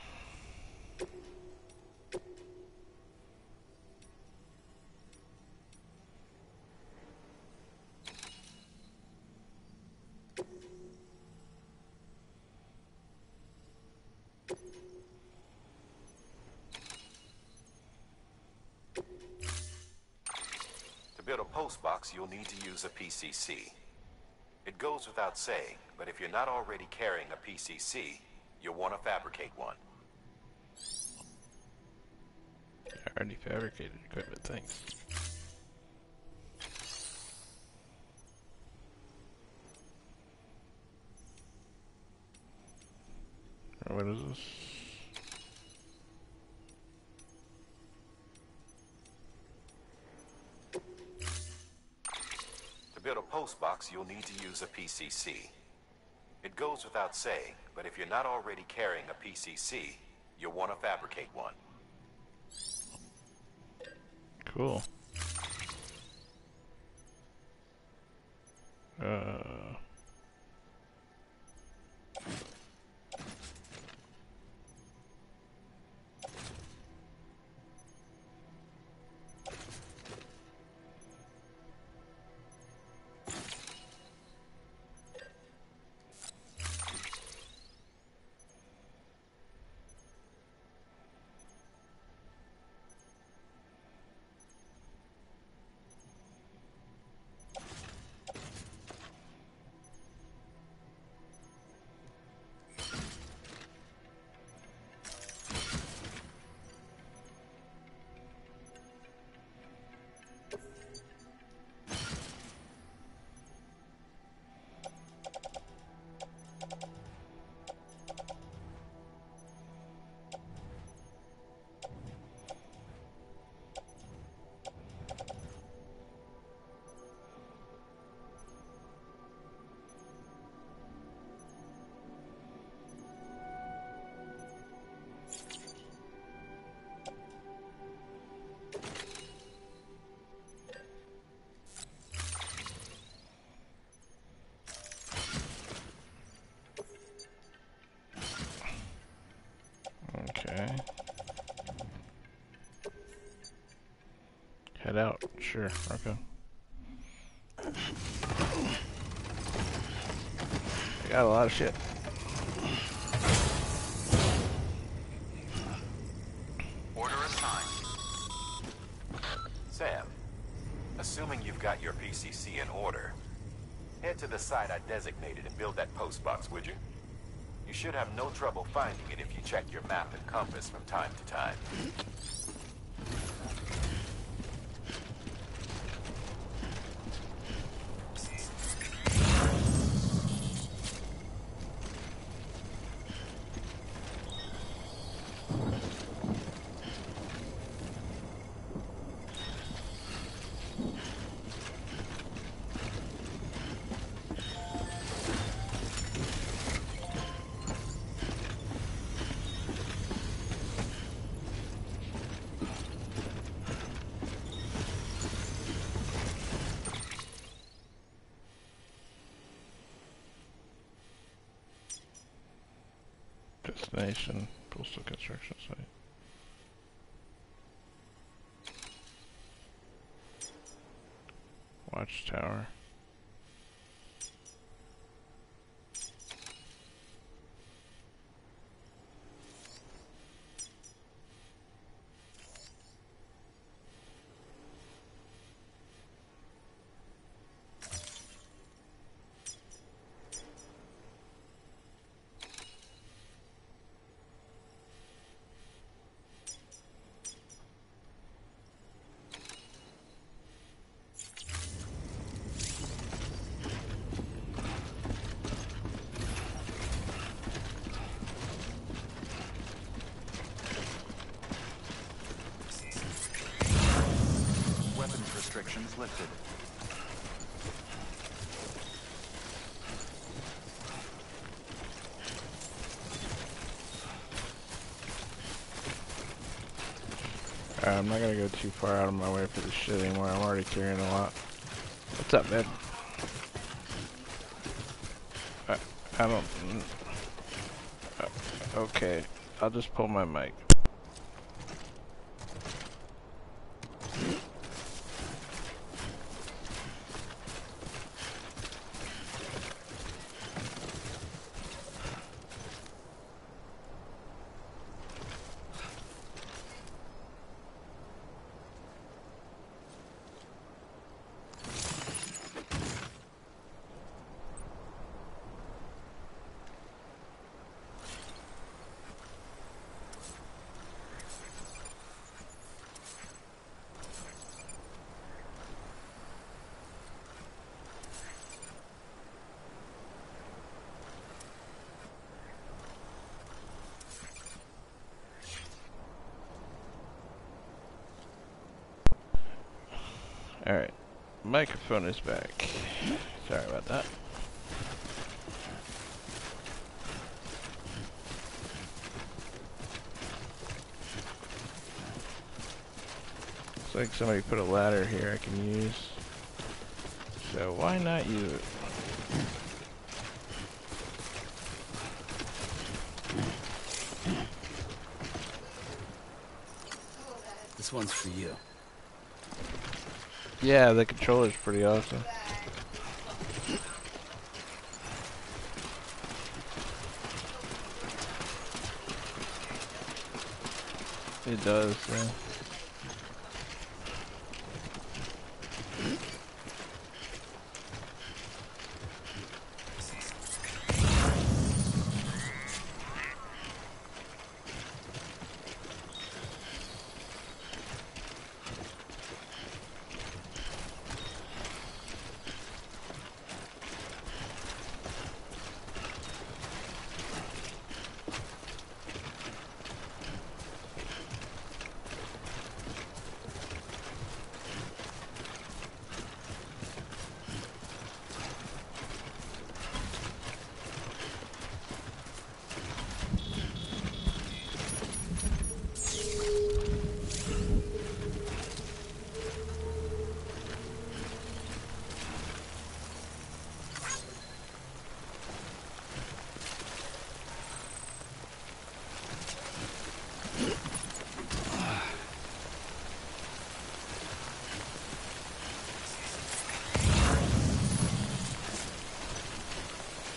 To build a post box, you'll need to use a PCC. It goes without saying, but if you're not already carrying a PCC, you'll want to fabricate one. I already fabricated equipment, thanks. What is this? Build a post box, you'll need to use a PCC. It goes without saying, but if you're not already carrying a PCC, you'll want to fabricate one. Cool. Uh. Head out. Sure. Okay. I got a lot of shit. Order assigned. Sam, assuming you've got your PCC in order, head to the site I designated and build that post box, would you? You should have no trouble finding it if you check your map and compass from time to time. Restrictions lifted. Alright, I'm not gonna go too far out of my way for this shit anymore. I'm already carrying a lot. What's up, man? I, I don't... mm, uh, okay, I'll just pull my mic. Alright, microphone is back. Sorry about that. Looks like somebody put a ladder here I can use. So why not use it? This one's for you. Yeah, the controller's pretty awesome. It does, yeah.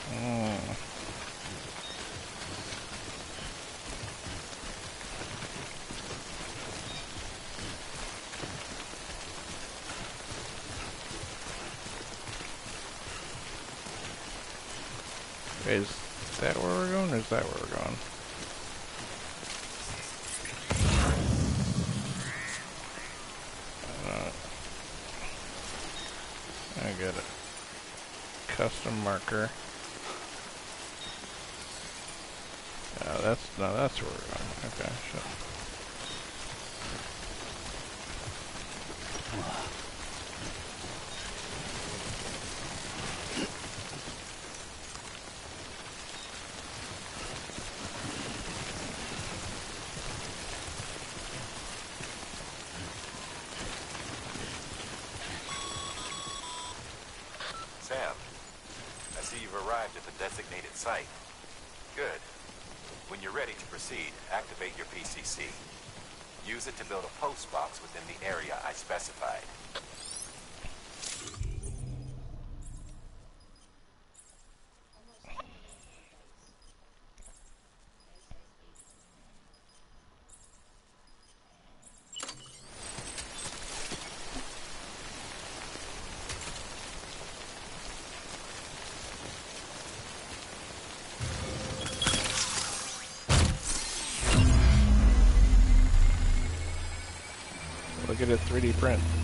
Mm. Is that where we're going, or is that where we're going? Uh, I get it. Custom marker. Oh, that's no, that's where we're going. Okay, shit. Sam, I see you've arrived at the designated site. Good. When you're ready to proceed, activate your PCC. Use it to build a post box within the area I specified. At it 3D print.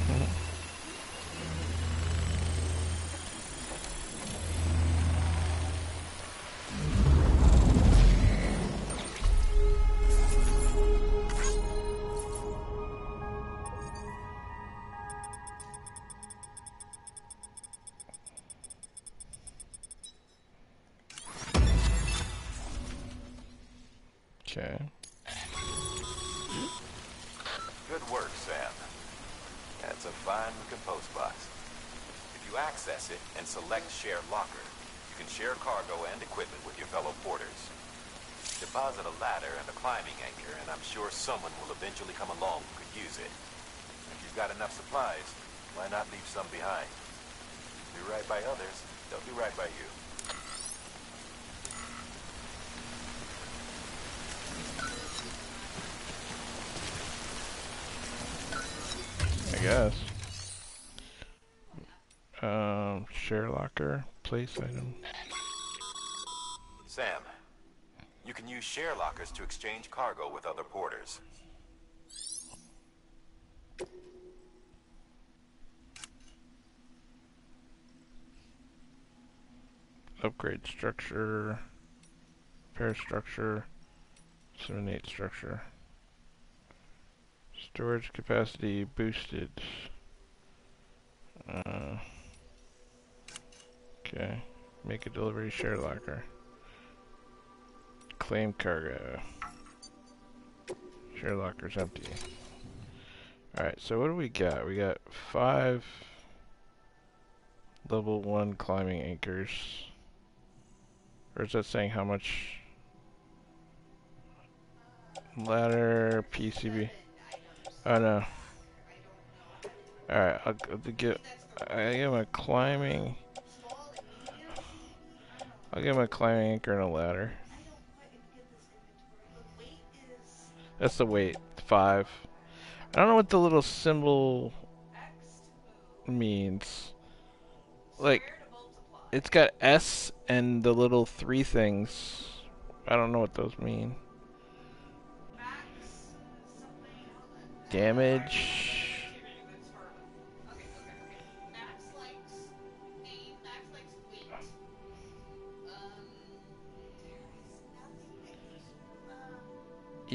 Cargo and equipment with your fellow porters. Deposit a ladder and a climbing anchor, and I'm sure someone will eventually come along who could use it. If you've got enough supplies, why not leave some behind? Do right by others, they'll do right by you. I guess. Um, share locker, place item. Sam, you can use share lockers to exchange cargo with other porters. Upgrade structure, repair structure, disseminate structure. Storage capacity boosted. Uh, okay. Make a delivery share locker. Claim cargo. Share locker's empty. Alright, so what do we got? We got five level one climbing anchors. Or is that saying how much ladder PCB? Oh no. Alright, I'll, get I am a climbing I'll give him a climbing anchor and a ladder. That's the weight. Five. I don't know what the little symbol means. Like, it's got S and the little three things. I don't know what those mean. Damage.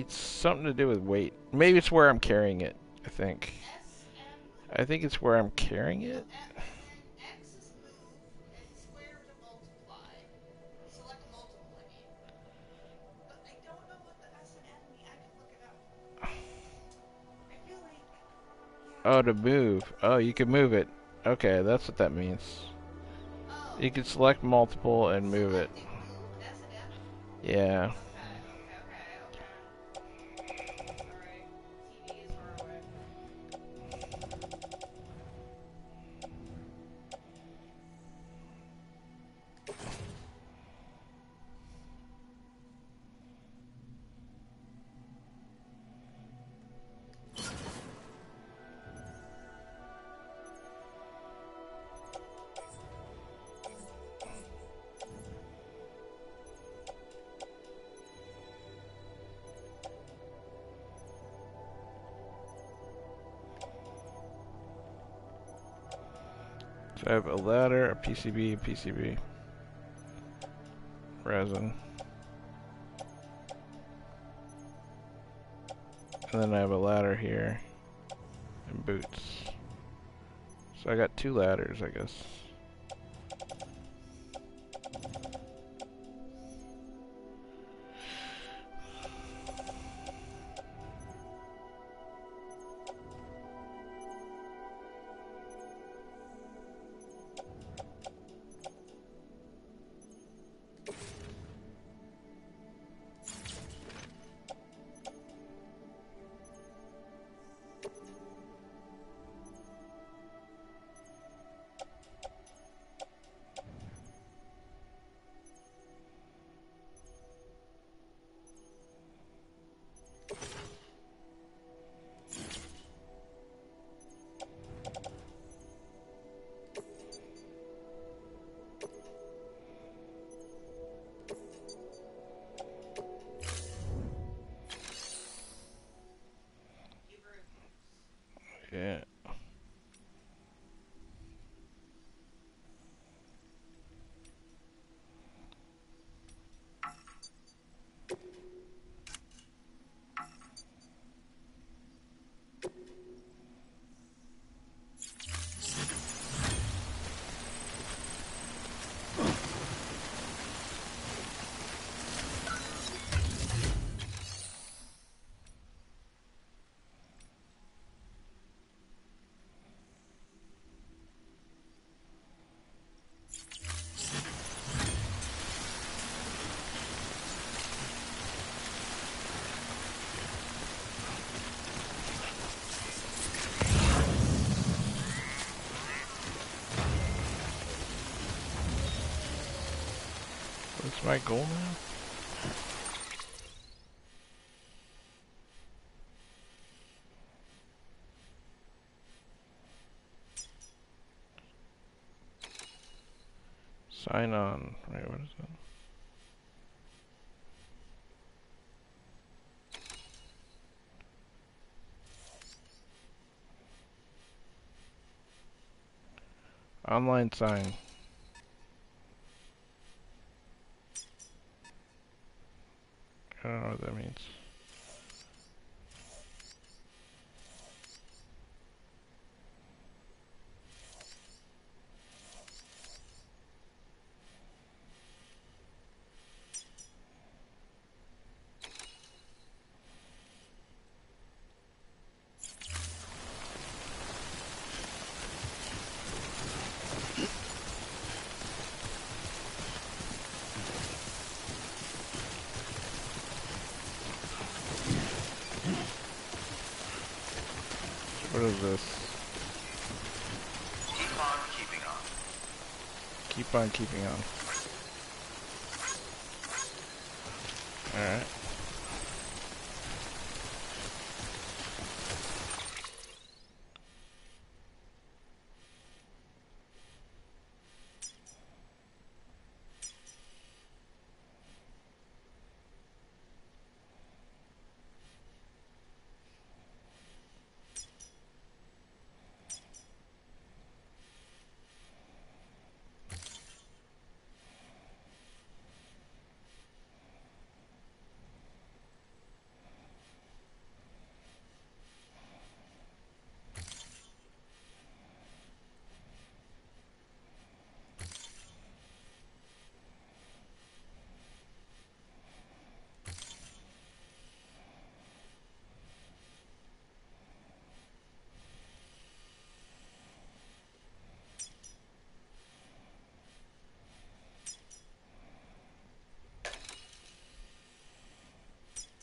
It's something to do with weight. Maybe it's where I'm carrying it, I think. I think it's where I'm carrying it. Oh, to move. Oh, you can move it. Okay, that's what that means. You can select multiple and move it. Yeah. I have a ladder, a PCB, PCB, resin. And then I have a ladder here, and boots. So I got two ladders, I guess. That's my goal now? Sign on. Wait, what is that? Online sign. I don't know what that means. What is this? Keep on keeping on. On keeping on. Alright.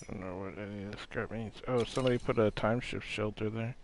I don't know crap means. Oh, somebody put a time shift shelter there.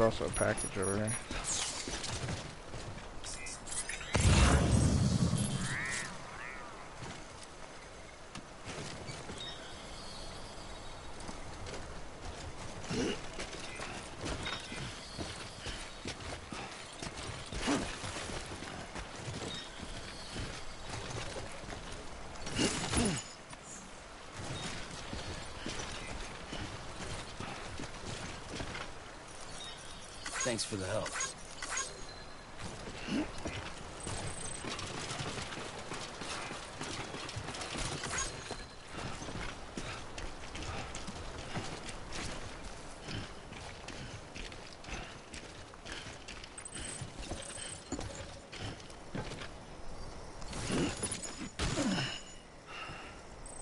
Also a package over there. Thanks for the help.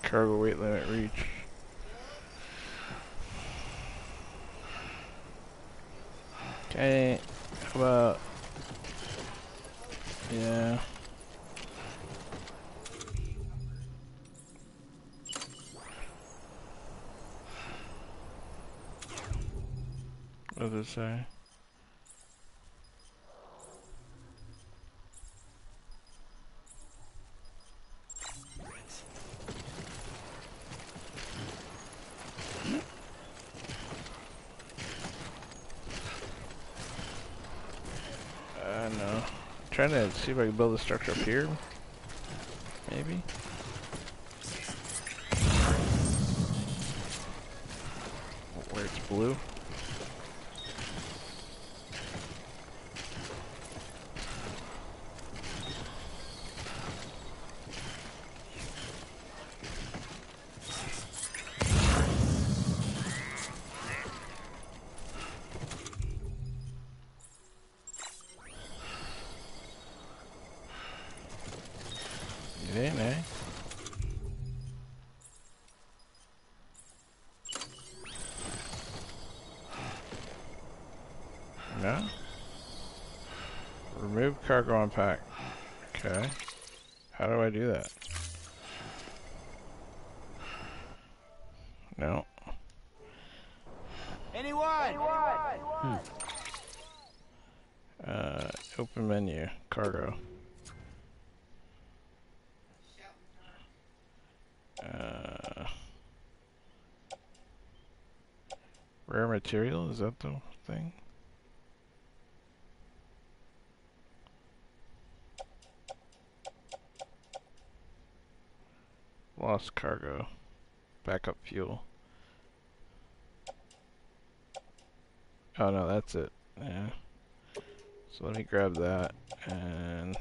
Cargo weight limit reach. so... I know. trying to see if I can build a structure up here. Maybe? Where it's blue. Unpack. Okay. How do I do that? No. Anyone? Hmm. Uh, open menu. Cargo. Uh, rare material, is that the thing? Cargo. Backup fuel. Oh no, that's it. Yeah. So let me grab that and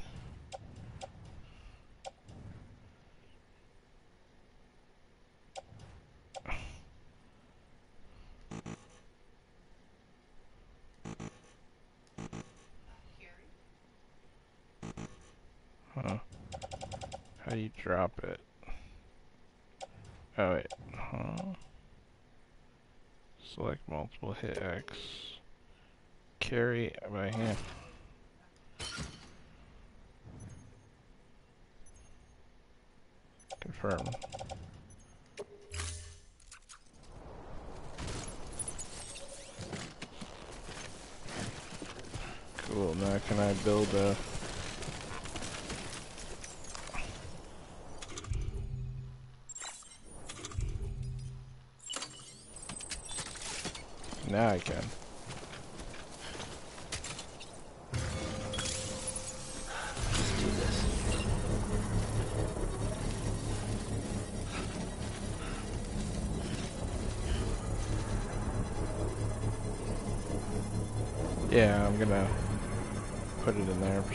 Huh. How do you drop it? Oh wait. Huh. Multiple, hit X. Carry by hand.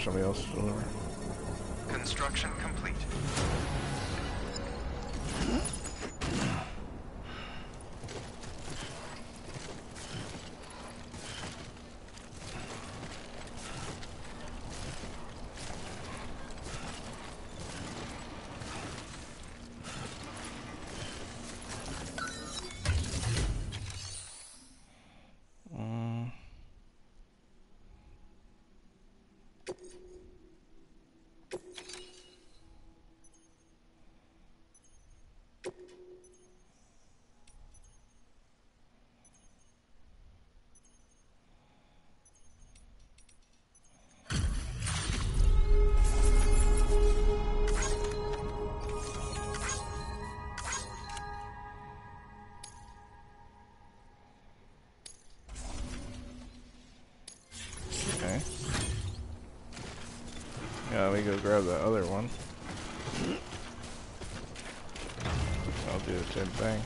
Somebody else. Me go grab the other one. I'll do the same thing.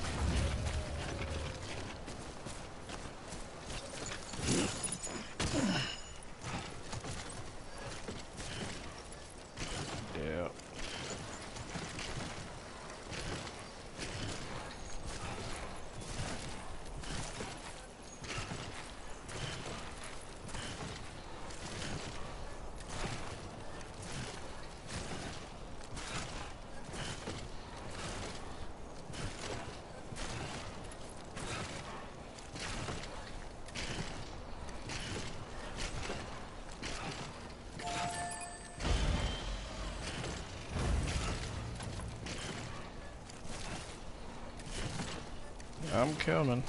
Yeah. I'm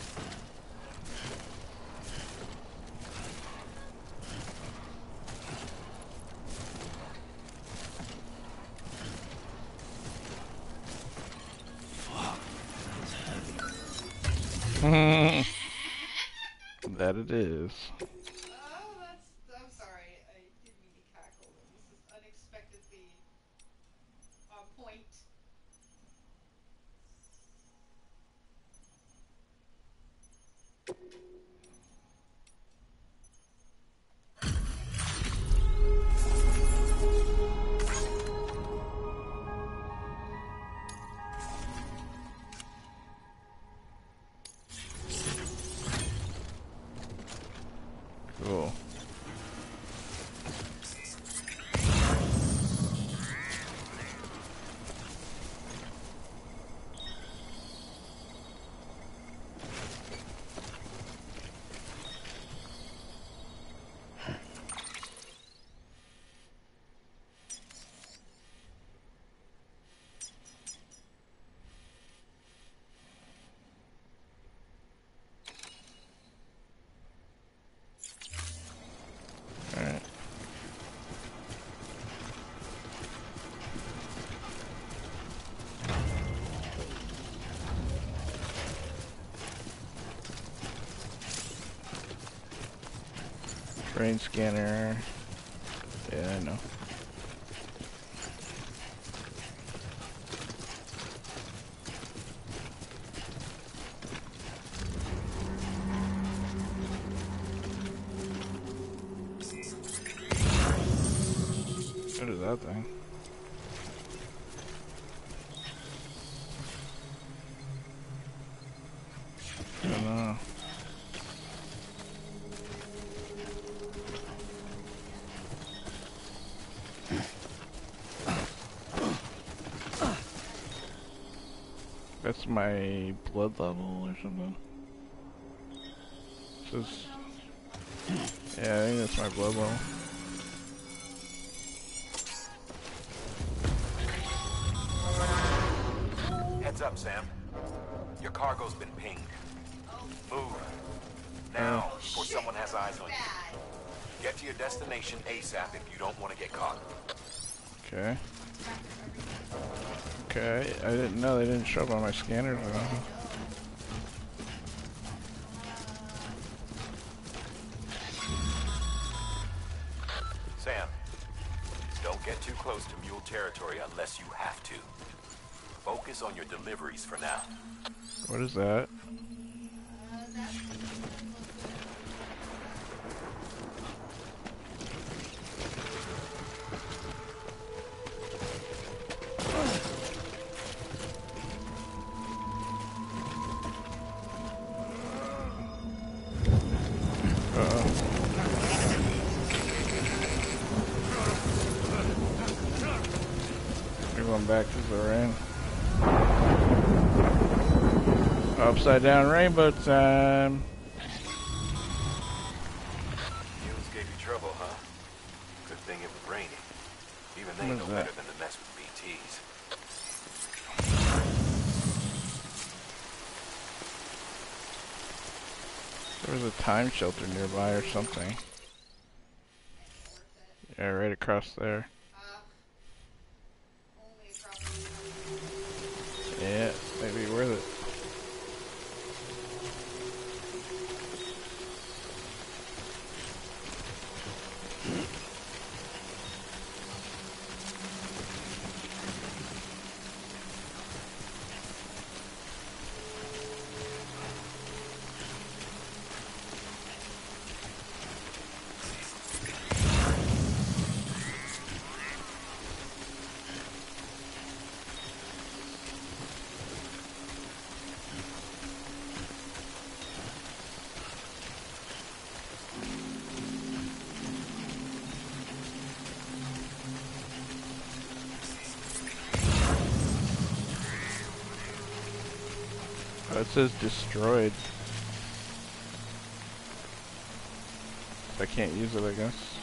Brain scanner. Yeah, I know. My blood level or something. Yeah, I think that's my blood level. Heads up, Sam. Your cargo's been pinged. Move. Now, oh, before someone has eyes on you. Get to your destination ASAP if you don't want to get caught. Okay. I didn't know they didn't show up on my scanner. or down rainbow time. Mules gave you trouble, huh? Good thing it was raining. Even they know better than to mess with BTs. There was a time shelter nearby or something. Yeah, right across there. Says destroyed. I can't use it, I guess.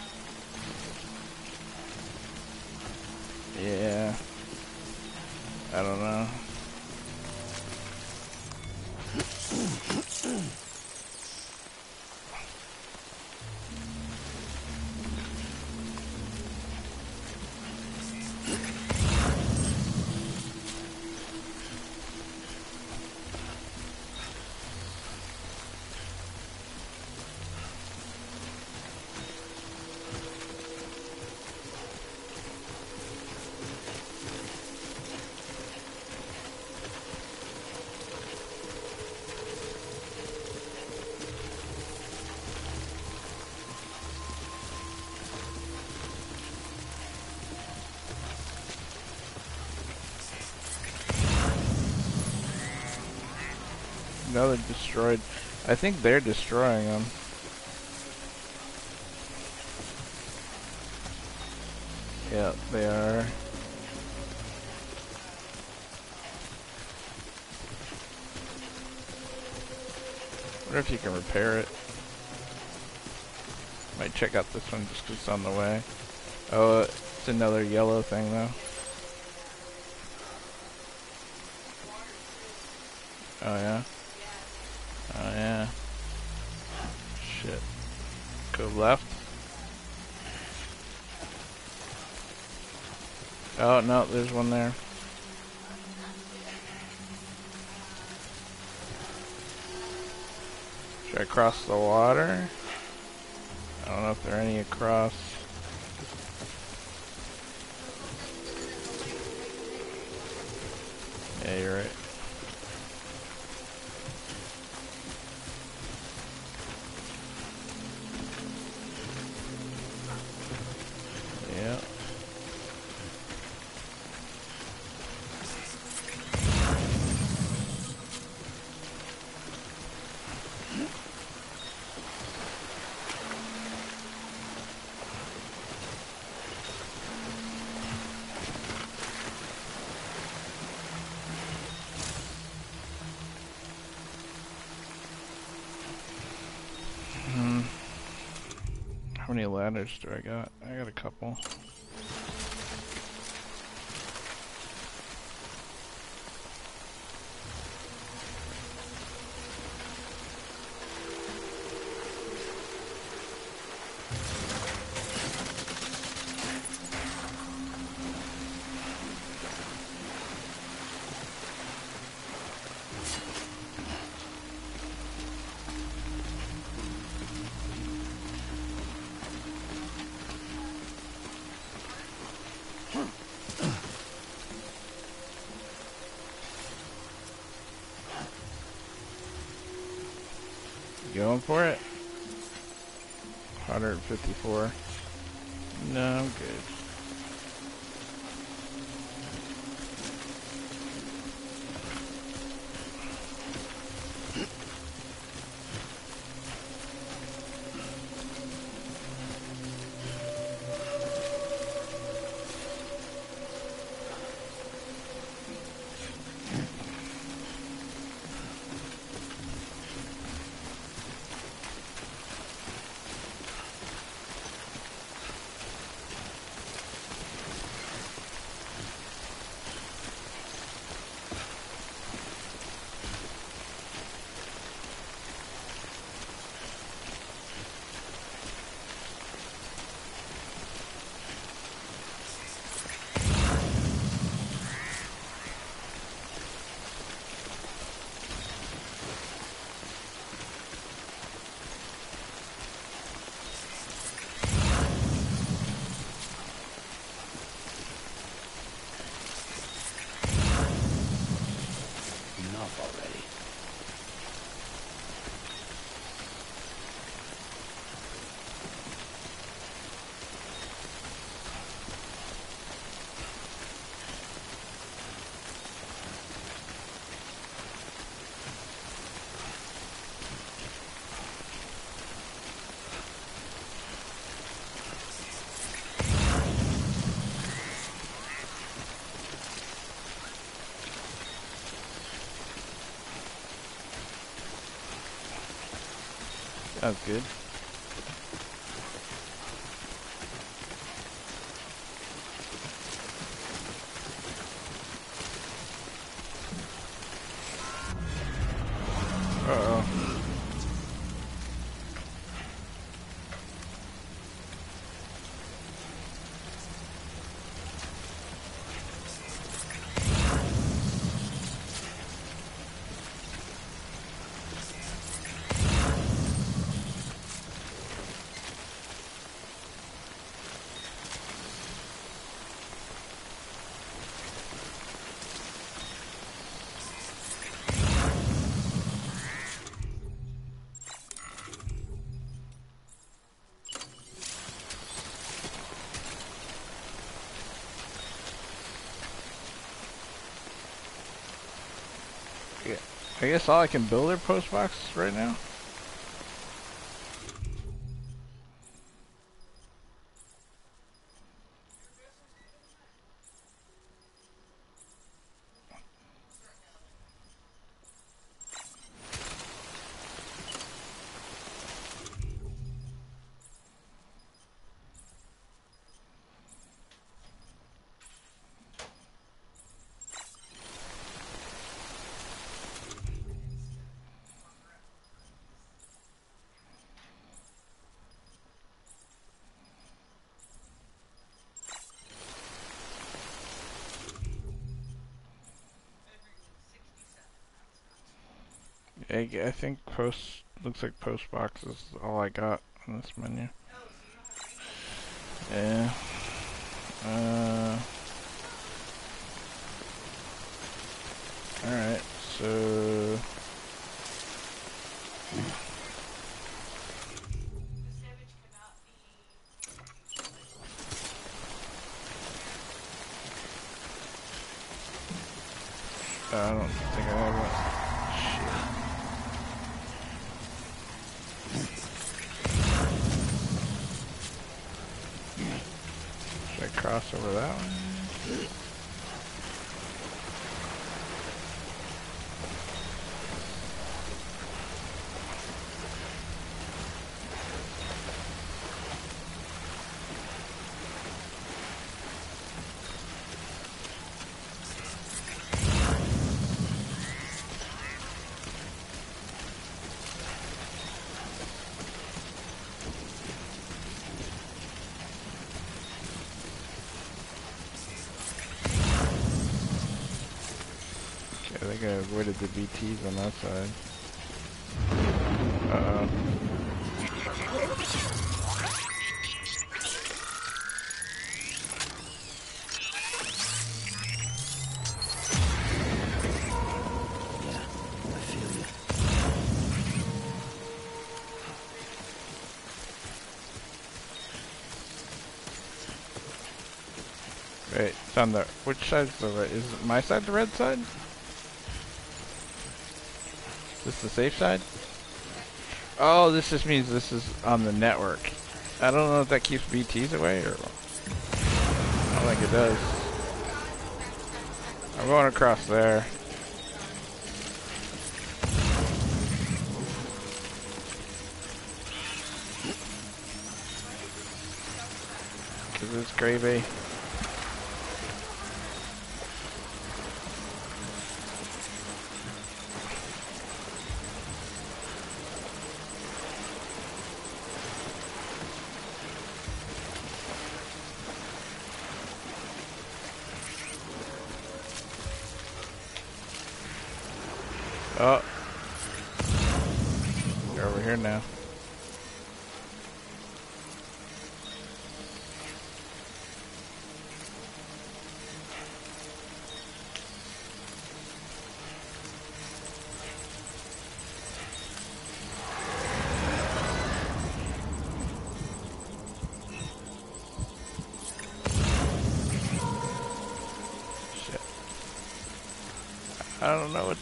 destroyed. I think they're destroying them. Yeah, they are. wonder if you can repair it. Might check out this one just because it's on the way. Oh, uh, it's another yellow thing though. Oh yeah. Oh no, there's one there. Should I cross the water? I don't know if there are any across. Yeah, you're right. Do I got? I got a couple. That's good. I guess all I can build are post boxes right now. I, I think post looks like post box is all I got on this menu. Yeah. Uh. Alright, so... I don't think I have it. Should I cross over that one? Okay, I I the BTs on that side. Uh oh. Feel you. Wait, it's on the which side's the right? Is my side the red side? The safe side? Oh, this just means this is on the network. I don't know if that keeps BTs away or. I don't think it does. I'm going across there. Cause it's gravy.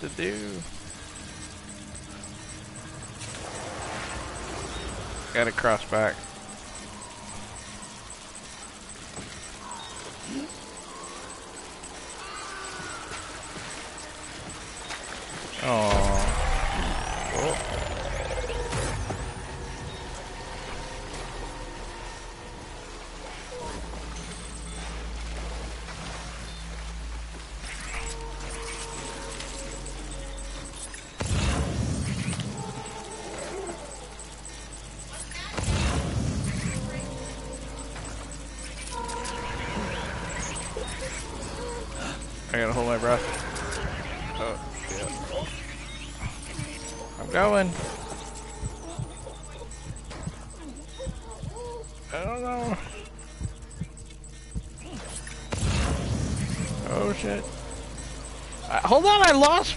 To do. Gotta cross back.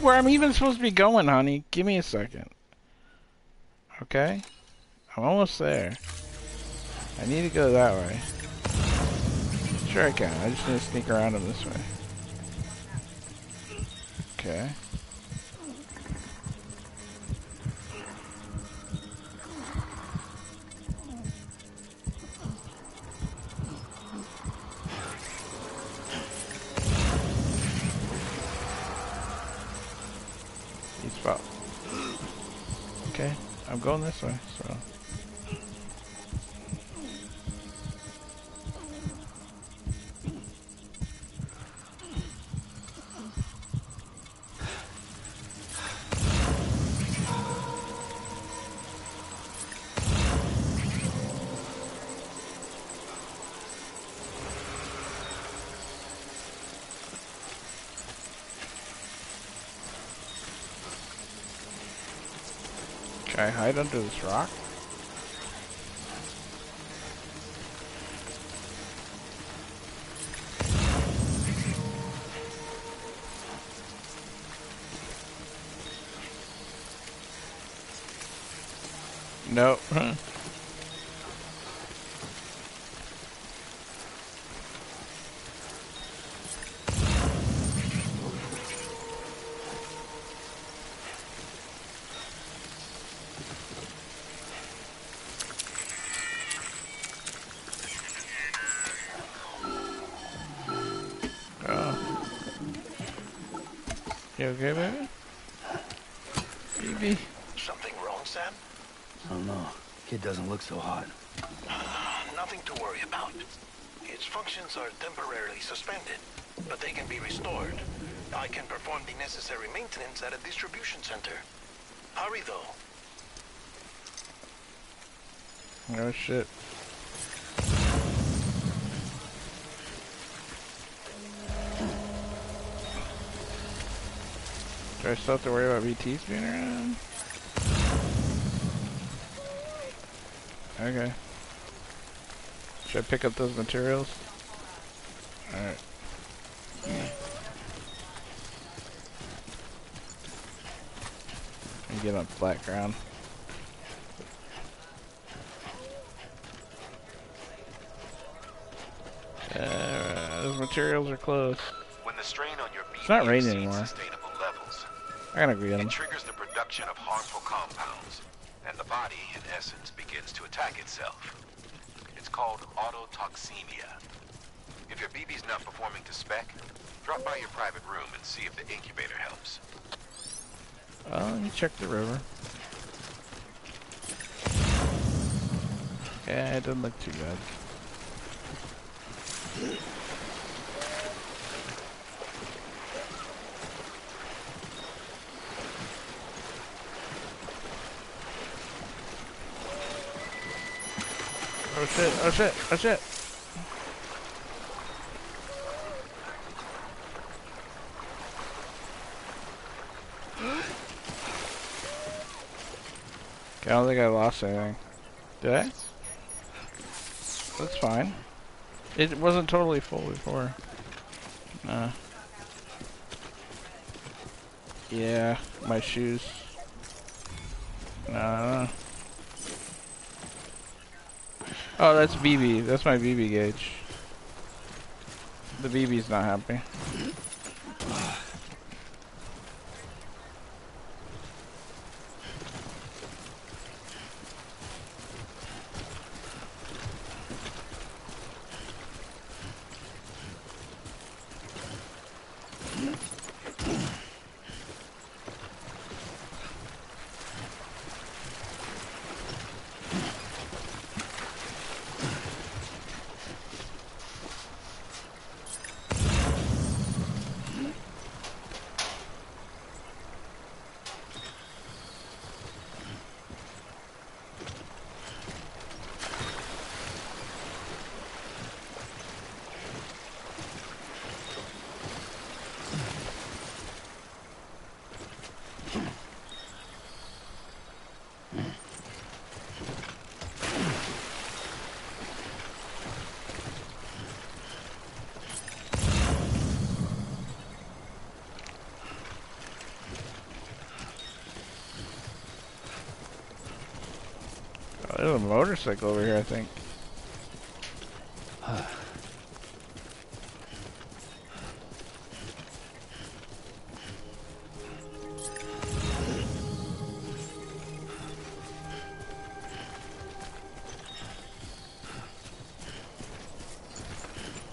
Where I'm even supposed to be going, honey. Give me a second. Okay? I'm almost there. I need to go that way. Sure I can. I just need to sneak around him this way. Hide under this rock? Okay, baby? Baby. Something wrong, Sam? I don't know. Kid doesn't look so hot. Uh, nothing to worry about. Its functions are temporarily suspended, but they can be restored. I can perform the necessary maintenance at a distribution center. Hurry, though. Oh shit. Still have to worry about BTs being around? Okay. Should I pick up those materials? Alright. And get on flat ground. Uh, those materials are close. When the strain on your It's not raining anymore. I gotta go get them. it triggers the production of harmful compounds, and the body, in essence, begins to attack itself. It's called autotoxemia. If your BB's not performing to spec, drop by your private room and see if the incubator helps. Well, let me check the river. Yeah, it doesn't look too bad. Oh shit, oh shit, oh shit. I don't think I lost anything. Did I? That's fine. It wasn't totally full before. Nah. Yeah, my shoes. Nah. Oh, that's BB. That's my BB gauge. The BB's not happy. Motorcycle over here, I think.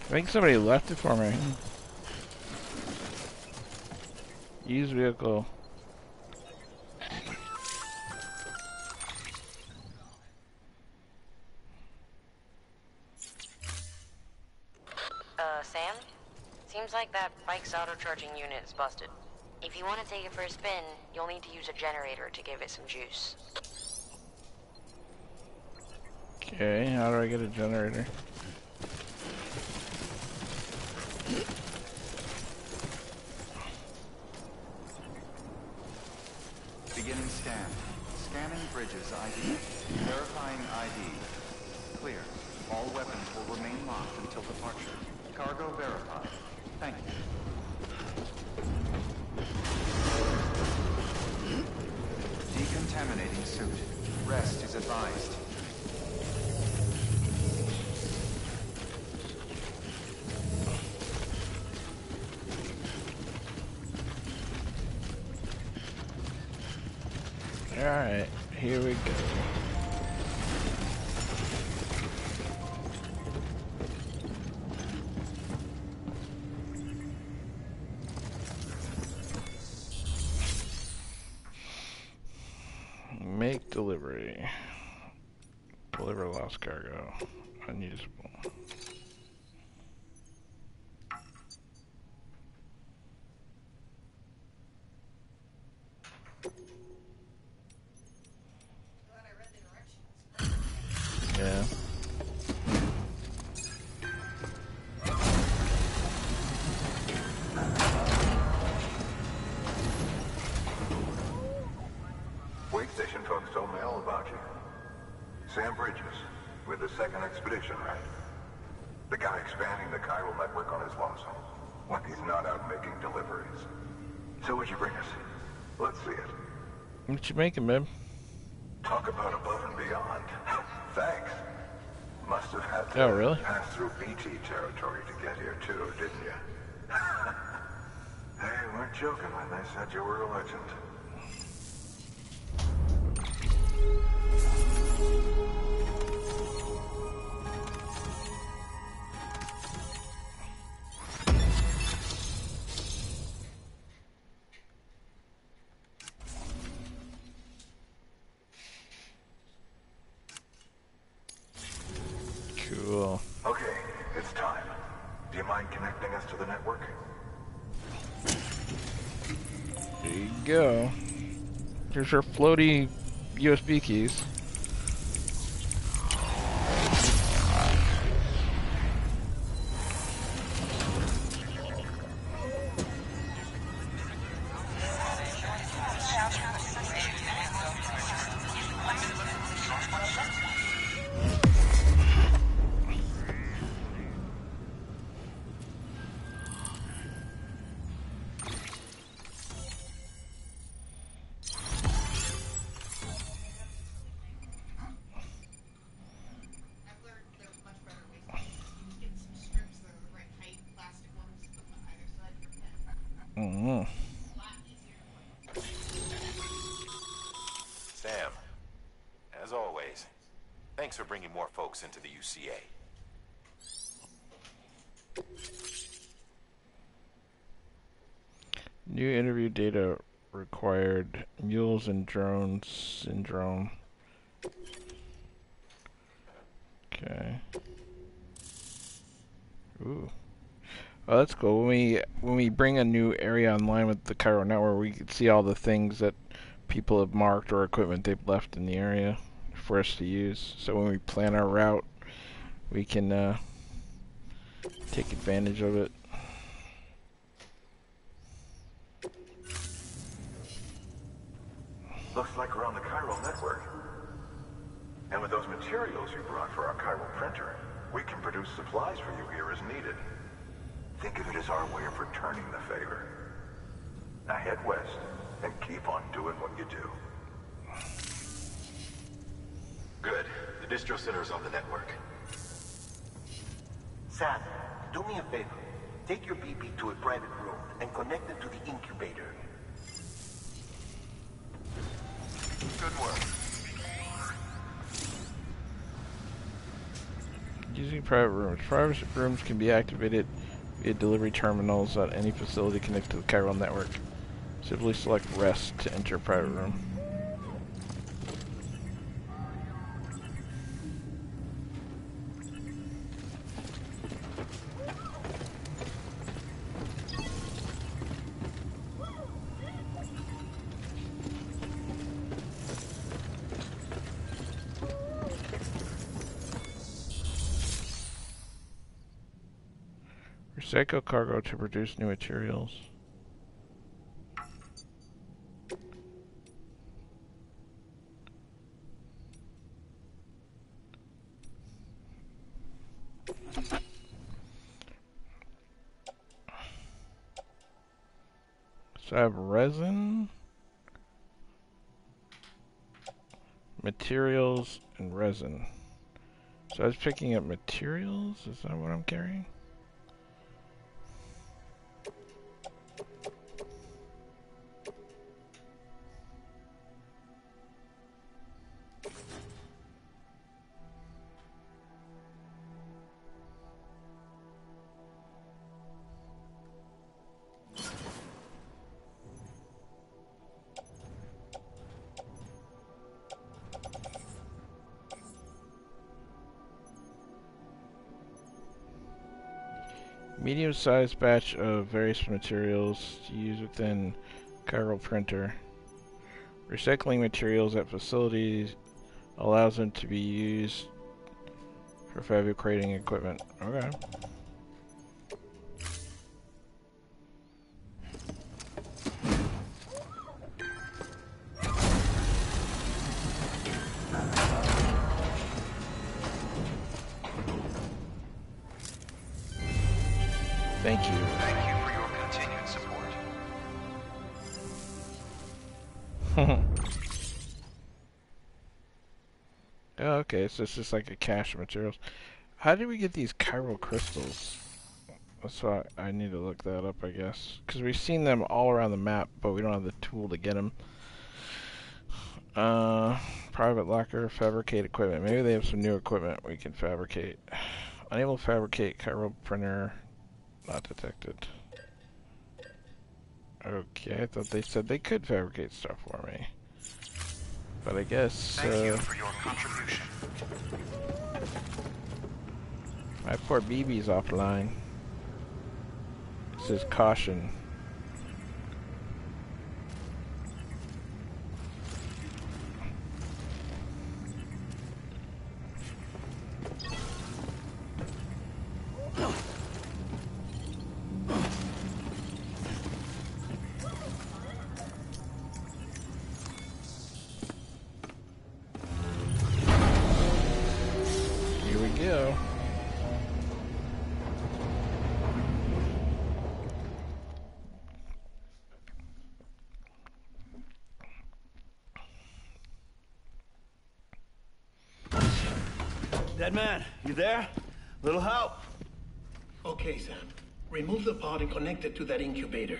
I think somebody left it for me. Used vehicle. To give it some juice. Okay, how do I get a generator? Sam Bridges, with the second expedition, right? The guy expanding the chiral network on his lonesome. When he's not out making deliveries. So what'd you bring us? Let's see it. What you making, babe? Talk about above and beyond. Thanks. Must have had to Oh, really? pass through BT territory to get here too, didn't you? they weren't joking when they said you were a legend. Your floaty USB keys. Drones syndrome. Okay. Ooh. Oh, that's cool. When we when we bring a new area online with the chiral network, we can see all the things that people have marked or equipment they've left in the area for us to use. So when we plan our route, we can uh, take advantage of it. Looks like we're on the chiral network. And with those materials you brought for our chiral printer, we can produce supplies for you here as needed. Think of it as our way of returning the favor. Now head west and keep on doing what you do. Good. The distro center is on the network. Sam, do me a favor. Take your BB to a private room and connect it to the incubator. Good work. Using private rooms. Private rooms can be activated via delivery terminals at any facility connected to the chiral network. Simply select rest to enter a private room. Seiko cargo to produce new materials. So I have resin, materials, and resin. So I was picking up materials, is that what I'm carrying? Medium-sized batch of various materials to use within chiral printer. Recycling materials at facilities allows them to be used for fabricating equipment. Okay. Oh, okay, so it's just like a cache of materials. How did we get these chiral crystals? That's why I need to look that up, I guess. Because we've seen them all around the map, but we don't have the tool to get them. Uh, private locker, fabricate equipment. Maybe they have some new equipment we can fabricate. Unable to fabricate chiral printer, not detected. Okay, I thought they said they could fabricate stuff for me. But I guess, Thank you uh, for your contribution. my poor BB's offline. It says caution. Remove the pod and connect it to that incubator.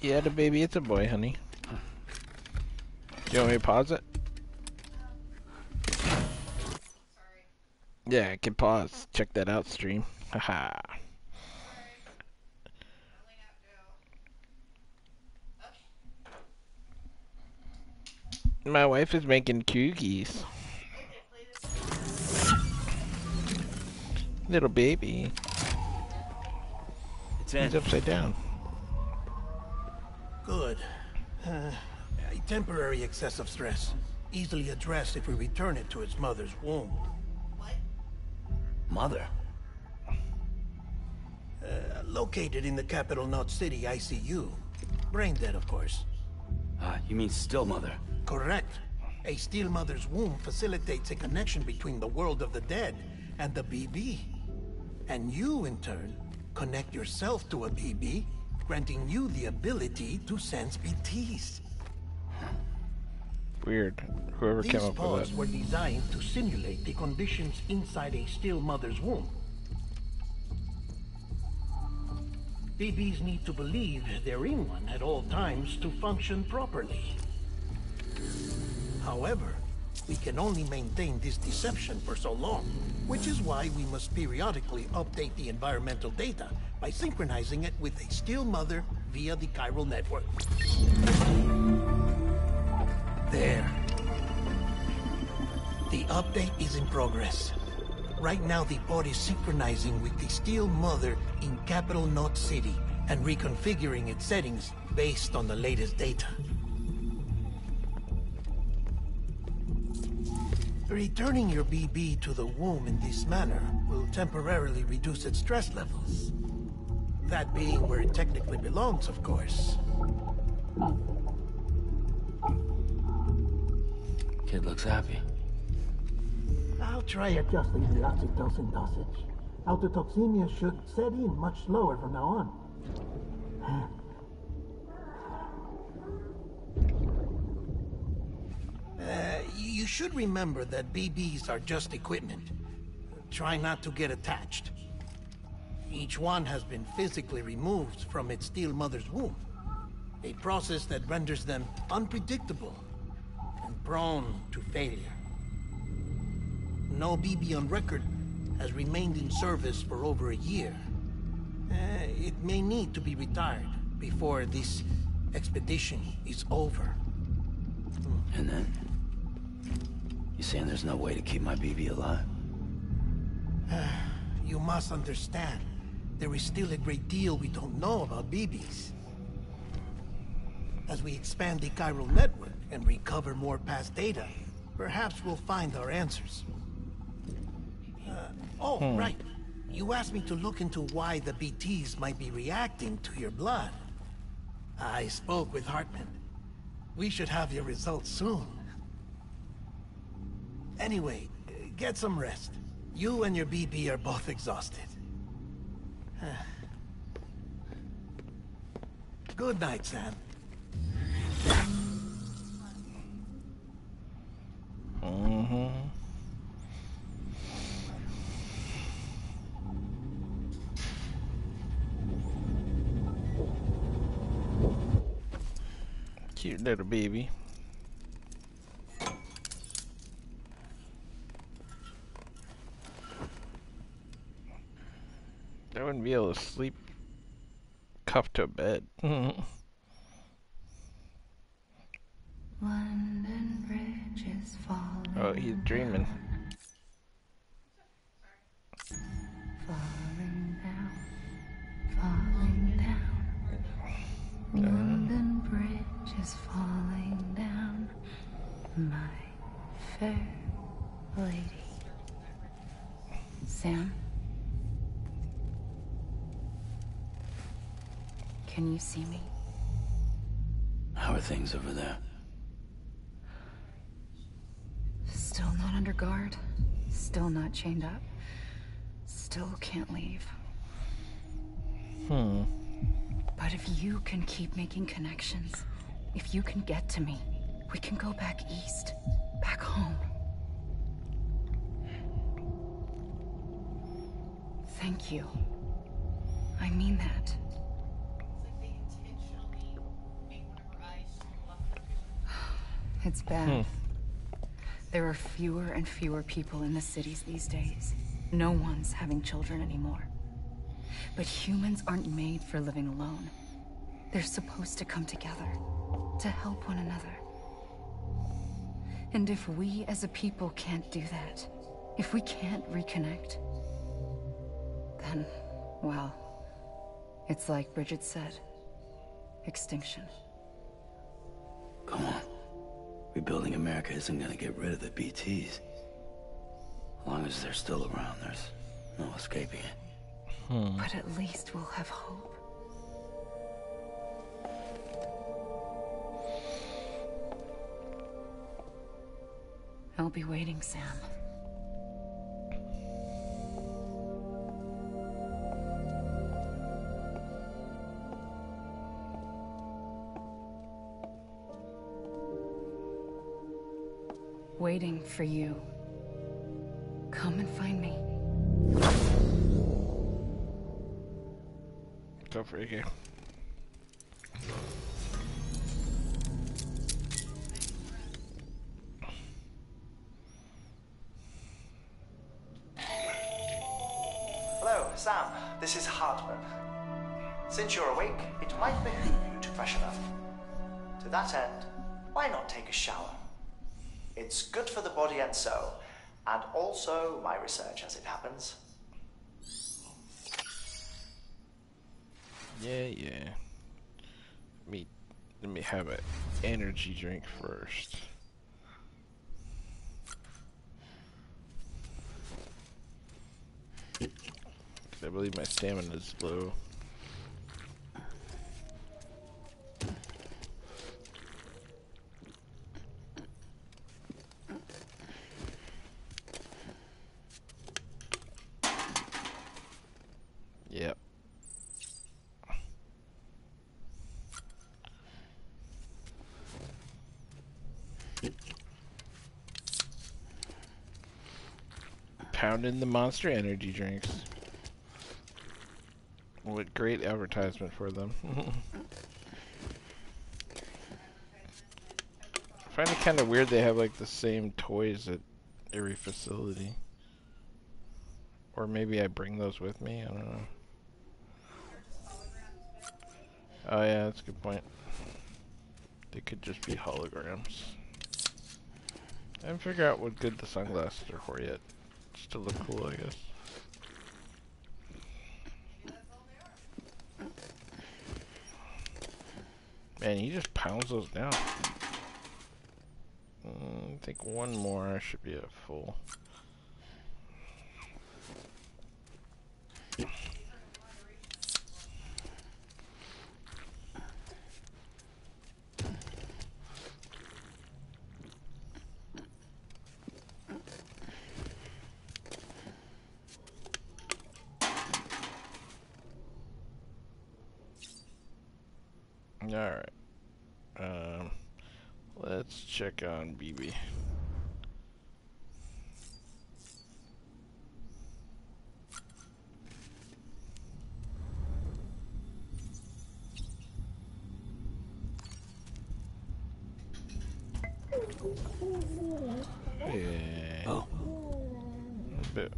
Yeah, the baby, it's a boy, honey. Do you want me to pause it? Yeah, I can pause. Check that out, stream. Haha. My wife is making cookies. Little baby. It's He's upside down. Good. Uh, a temporary excessive stress. Easily addressed if we return it to its mother's womb. What? Mother? Uh, located in the capital Knot City ICU. Brain dead, of course. Ah, you mean still mother? Correct. A still mother's womb facilitates a connection between the world of the dead and the BB. And you, in turn, connect yourself to a BB, granting you the ability to sense BTs. Weird. Whoever These came up with pods that. were designed to simulate the conditions inside a still mother's womb. BBs need to believe they're in one at all times to function properly. However, we can only maintain this deception for so long, which is why we must periodically update the environmental data by synchronizing it with a still mother via the chiral network. There. The update is in progress. Right now, the pod is synchronizing with the Still Mother in Capital Knot City and reconfiguring its settings based on the latest data. Returning your BB to the womb in this manner will temporarily reduce its stress levels. That being where it technically belongs, of course. Kid looks happy. I'll try adjusting the oxytocin dosage. Autotoxemia should set in much slower from now on. Uh, you should remember that BBs are just equipment. Try not to get attached. Each one has been physically removed from its still mother's womb. A process that renders them unpredictable and prone to failure. No BB on record has remained in service for over a year. Uh, it may need to be retired before this expedition is over. And then? You saying there's no way to keep my BB alive? You must understand, there is still a great deal we don't know about BBs. As we expand the chiral network and recover more past data, perhaps we'll find our answers. Uh, oh, Hmm. right. You asked me to look into why the BTs might be reacting to your blood. I spoke with Heartman. We should have your results soon. Anyway, get some rest. You and your BB are both exhausted. Good night, Sam. Mm-hmm. Cute little baby. Wouldn't be able to sleep cuffed to a bed. Mm-hmm. London Bridge is falling. oh, he's dreaming. Falling down, falling down. London Bridge is falling down. My fair lady. Sam? Can you see me? How are things over there? Still not under guard. Still not chained up. Still can't leave. Hmm. But if you can keep making connections, if you can get to me, we can go back east, back home. Thank you. I mean that. It's bad. Hmm. There are fewer and fewer people in the cities these days. No one's having children anymore. But humans aren't made for living alone. They're supposed to come together, to help one another. And if we as a people can't do that, if we can't reconnect, then, well, it's like Bridget said extinction. Come on. Rebuilding America isn't gonna get rid of the BTs. As long as they're still around, there's no escaping it. Hmm. But at least we'll have hope. I'll be waiting, Sam. Waiting for you. Come and find me. Go for it also my research as it happens. Yeah, yeah. Let me let me have an energy drink first. I believe my stamina is low. Yep. Pounding the monster energy drinks. What great advertisement for them. I find it kind of weird they have like the same toys at every facility. Or maybe I bring those with me, I don't know. Oh yeah, that's a good point. They could just be holograms. I haven't figured out what good the sunglasses are for yet. To look cool, I guess. Man, he just pounds those down. Mm, I think one more I should be at full. Alright. Um, let's check on BB. Yeah. Oh. A bit.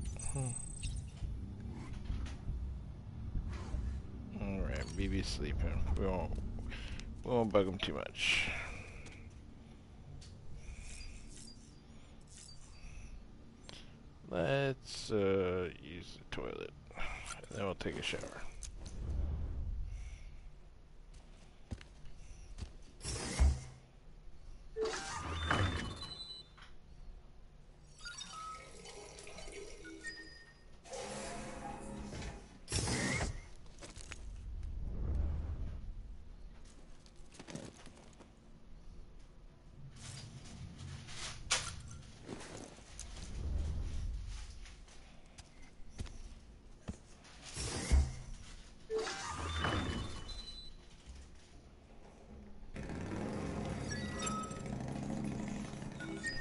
Alright, BB's sleeping. We won't we won't bug him too much. Let's uh, use the toilet, and then we'll take a shower.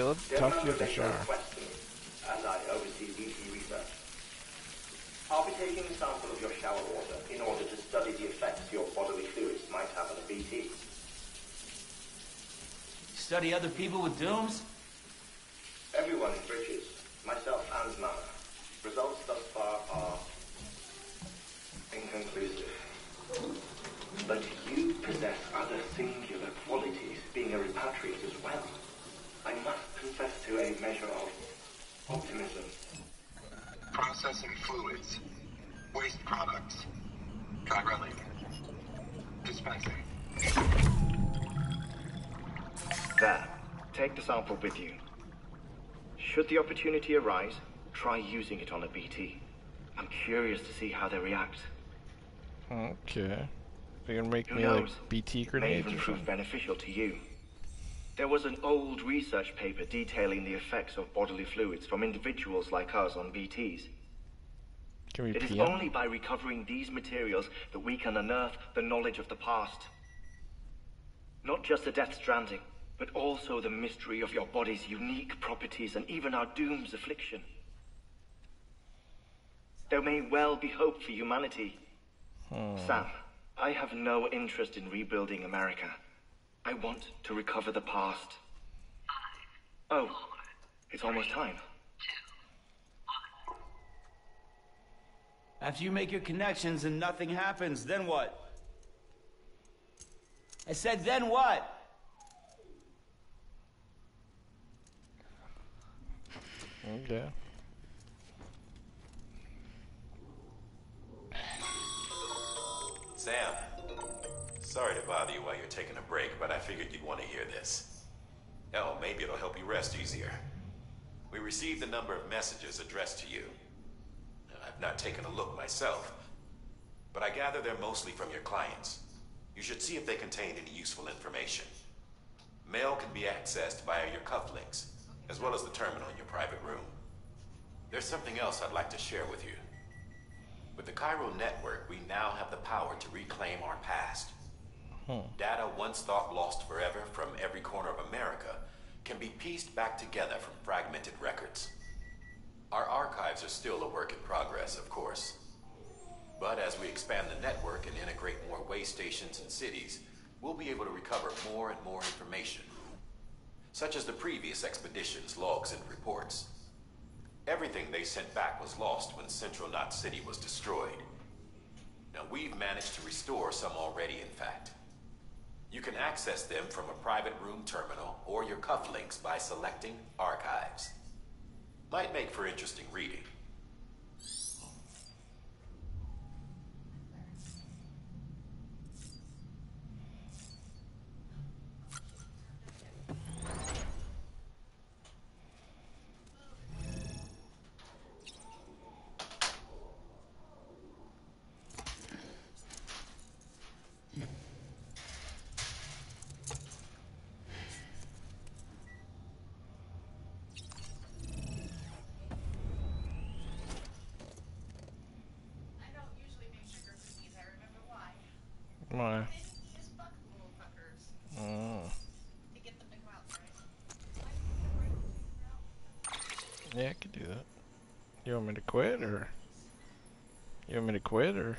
They let talk to you at the shower. As I oversee BT research. I'll be taking a sample of your shower water in order to study the effects your bodily fluids might have on a BT. Study other people with dooms? Opportunity arise, try using it on a BT. I'm curious to see how they react. Okay. They're gonna make Who me knows? like BT May even prove beneficial to you. There was an old research paper detailing the effects of bodily fluids from individuals like us on BTs. Can we It is pee on only by recovering these materials that we can unearth the knowledge of the past. Not just the Death Stranding, but also the mystery of your body's unique properties and even our doom's affliction. There may well be hope for humanity. Hmm. Sam, I have no interest in rebuilding America. I want to recover the past. Oh, it's almost time. After you make your connections and nothing happens, then what? I said, then what? Okay. Sam, sorry to bother you while you're taking a break, but I figured you'd want to hear this. Oh, maybe it'll help you rest easier. We received a number of messages addressed to you. I've not taken a look myself, but I gather they're mostly from your clients. You should see if they contain any useful information. Mail can be accessed via your cufflinks, as well as the terminal in your private room. There's something else I'd like to share with you. With the chiral network, we now have the power to reclaim our past. Hmm. Data once thought lost forever from every corner of America can be pieced back together from fragmented records. Our archives are still a work in progress, of course. But as we expand the network and integrate more way stations and cities, we'll be able to recover more and more information, such as the previous expedition's logs and reports. Everything they sent back was lost when Central Knot City was destroyed. Now we've managed to restore some already, in fact. You can access them from a private room terminal or your cufflinks by selecting Archives. Might make for interesting reading. I don't usually make sugar cookies. I remember why. Why? You just fuck the little fuckers Oh. to get them to come out, right? Yeah, I could do that. You want me to quit, or? You want me to quit, or?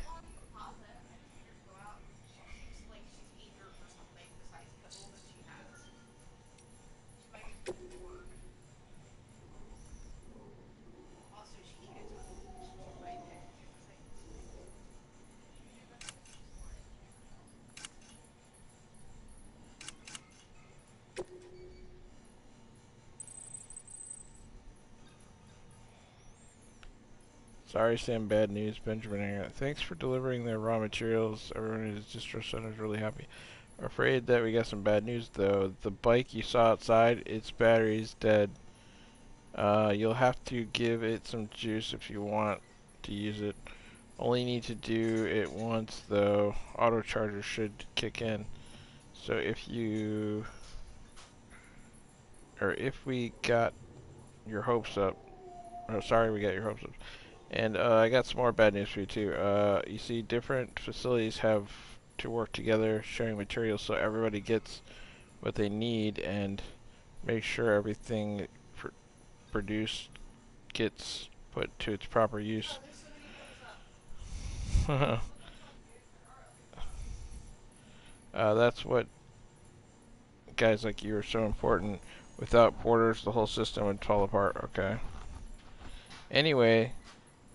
Sorry, Sam. Bad news. Benjamin. Thanks for delivering the raw materials. Everyone at his distro center is really happy. Afraid that we got some bad news though. The bike you saw outside, its battery's dead. Uh, you'll have to give it some juice if you want to use it. Only need to do it once though. Auto charger should kick in. So if you or if we got your hopes up. Oh, sorry, we got your hopes up. And uh, I got some more bad news for you too. Uh, you see, different facilities have to work together, sharing materials so everybody gets what they need, and make sure everything pr produced gets put to its proper use. uh, that's what guys like you are so important. Without porters, the whole system would fall apart. Okay. Anyway,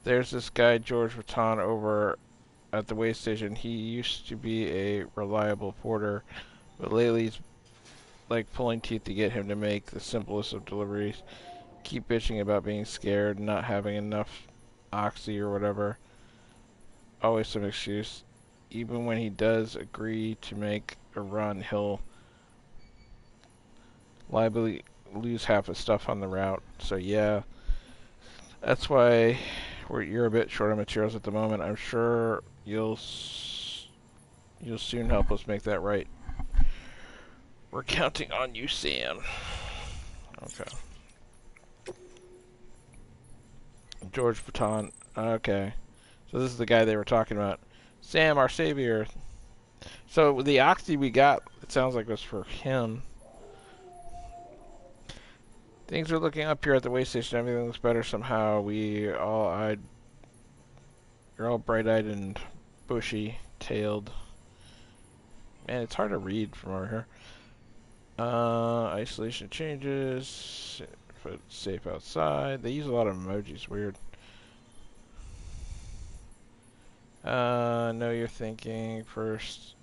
there's this guy George Vuitton over at the way station. He used to be a reliable porter, but lately he's like pulling teeth to get him to make the simplest of deliveries. Keep bitching about being scared, not having enough oxy or whatever. Always some excuse. Even when he does agree to make a run, he'll liably lose half his stuff on the route. So yeah, that's why we're, you're a bit short on materials at the moment. I'm sure you'll you'll soon help us make that right. We're counting on you, Sam. Okay. George Vuitton. Okay. So this is the guy they were talking about. Sam, our savior. So the oxy we got, it sounds like was for him. Things are looking up here at the way station. Everything looks better somehow. We all eyed. You're all bright eyed and bushy tailed. Man, it's hard to read from over here. Uh, isolation changes. Safe outside. They use a lot of emojis. Weird. Uh, know you're thinking first.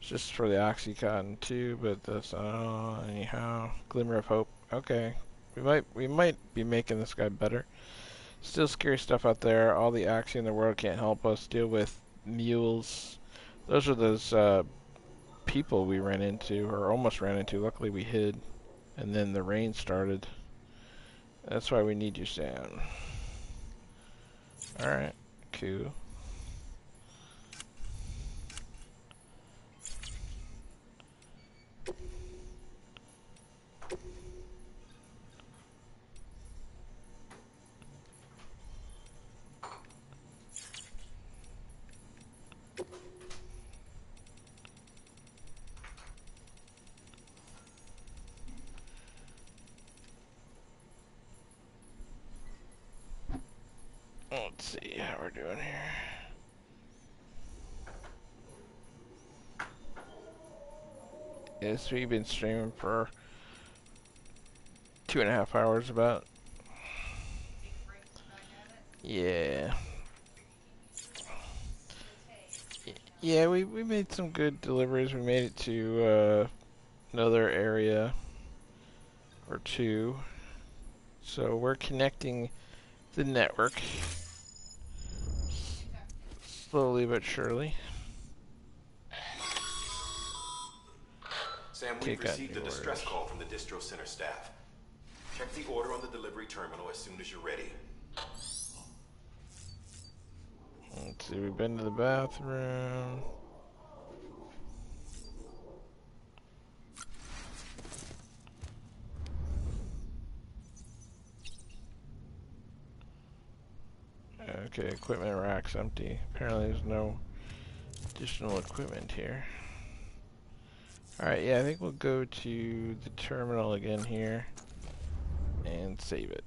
It's just for the Oxycontin too, but that's uh, anyhow. Glimmer of hope. Okay, we might we might be making this guy better. Still scary stuff out there. All the oxy in the world can't help us deal with mules. Those are those uh, people we ran into, or almost ran into. Luckily we hid, and then the rain started. That's why we need you, Sam. Alright, cool. We've been streaming for two and a half hours about. Yeah. Yeah, we, we made some good deliveries. We made it to uh, another area or two. So we're connecting the network slowly but surely. We've received a distress orders. call from the distro center staff. Check the order on the delivery terminal as soon as you're ready. Let's see, we've been to the bathroom. Okay, equipment rack's empty. Apparently there's no additional equipment here. Alright, yeah, I think we'll go to the terminal again here and save it.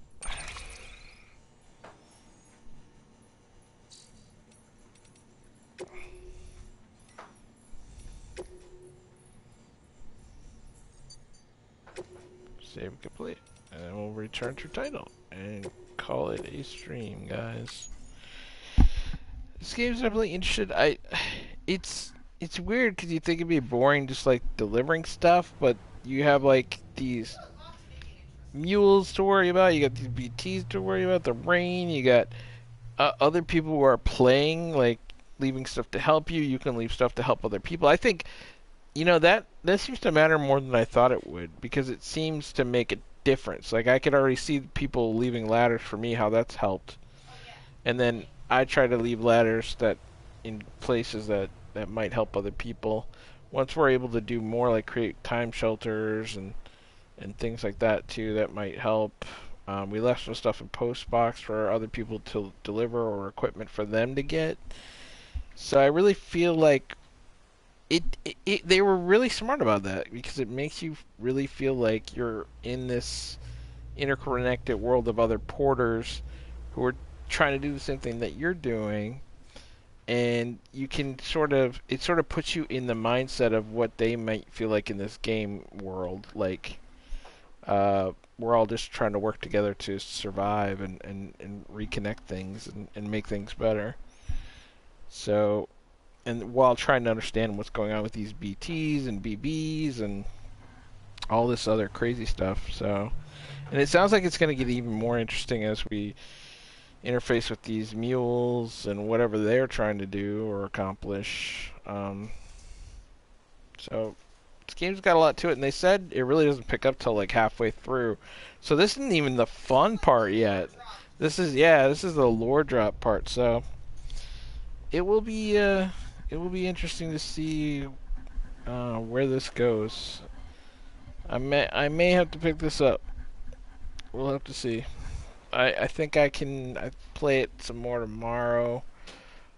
Save complete. And then we'll return to title and call it a stream, guys. This game's definitely interesting. I, it's it's weird because you think it'd be boring just like delivering stuff, but you have like these mules to worry about. You got these BTs to worry about. The rain. You got uh, other people who are playing, like leaving stuff to help you. You can leave stuff to help other people. I think, you know, that that seems to matter more than I thought it would because it seems to make a difference. Like I could already see people leaving ladders for me, how that's helped, and then I try to leave ladders that in places that that might help other people. Once we're able to do more, like create time shelters and and things like that too, that might help. Um, we left some stuff in post box for other people to deliver or equipment for them to get. So I really feel like it, it, it they were really smart about that because it makes you really feel like you're in this interconnected world of other porters who are trying to do the same thing that you're doing and you can sort of it sort of puts you in the mindset of what they might feel like in this game world like uh, we're all just trying to work together to survive and, and, and reconnect things and, and make things better. So and while trying to understand what's going on with these BTs and BBs and all this other crazy stuff so and it sounds like it's going to get even more interesting as we interface with these mules and whatever they're trying to do or accomplish. Um, so this game's got a lot to it, and they said it really doesn't pick up till like halfway through. So this isn't even the fun part yet. This is yeah, this is the lore drop part. So it will be uh, it will be interesting to see uh, where this goes. I may I may have to pick this up. We'll have to see. I, I think I can I play it some more tomorrow.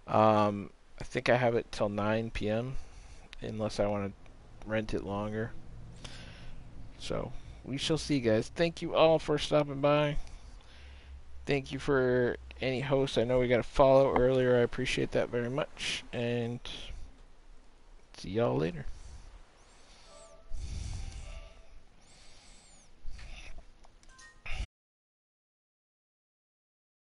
Um, I think I have it till 9 p.m. unless I want to rent it longer. So we shall see, guys. Thank you all for stopping by. Thank you for any hosts. I know we got a follow earlier. I appreciate that very much. And see y'all later.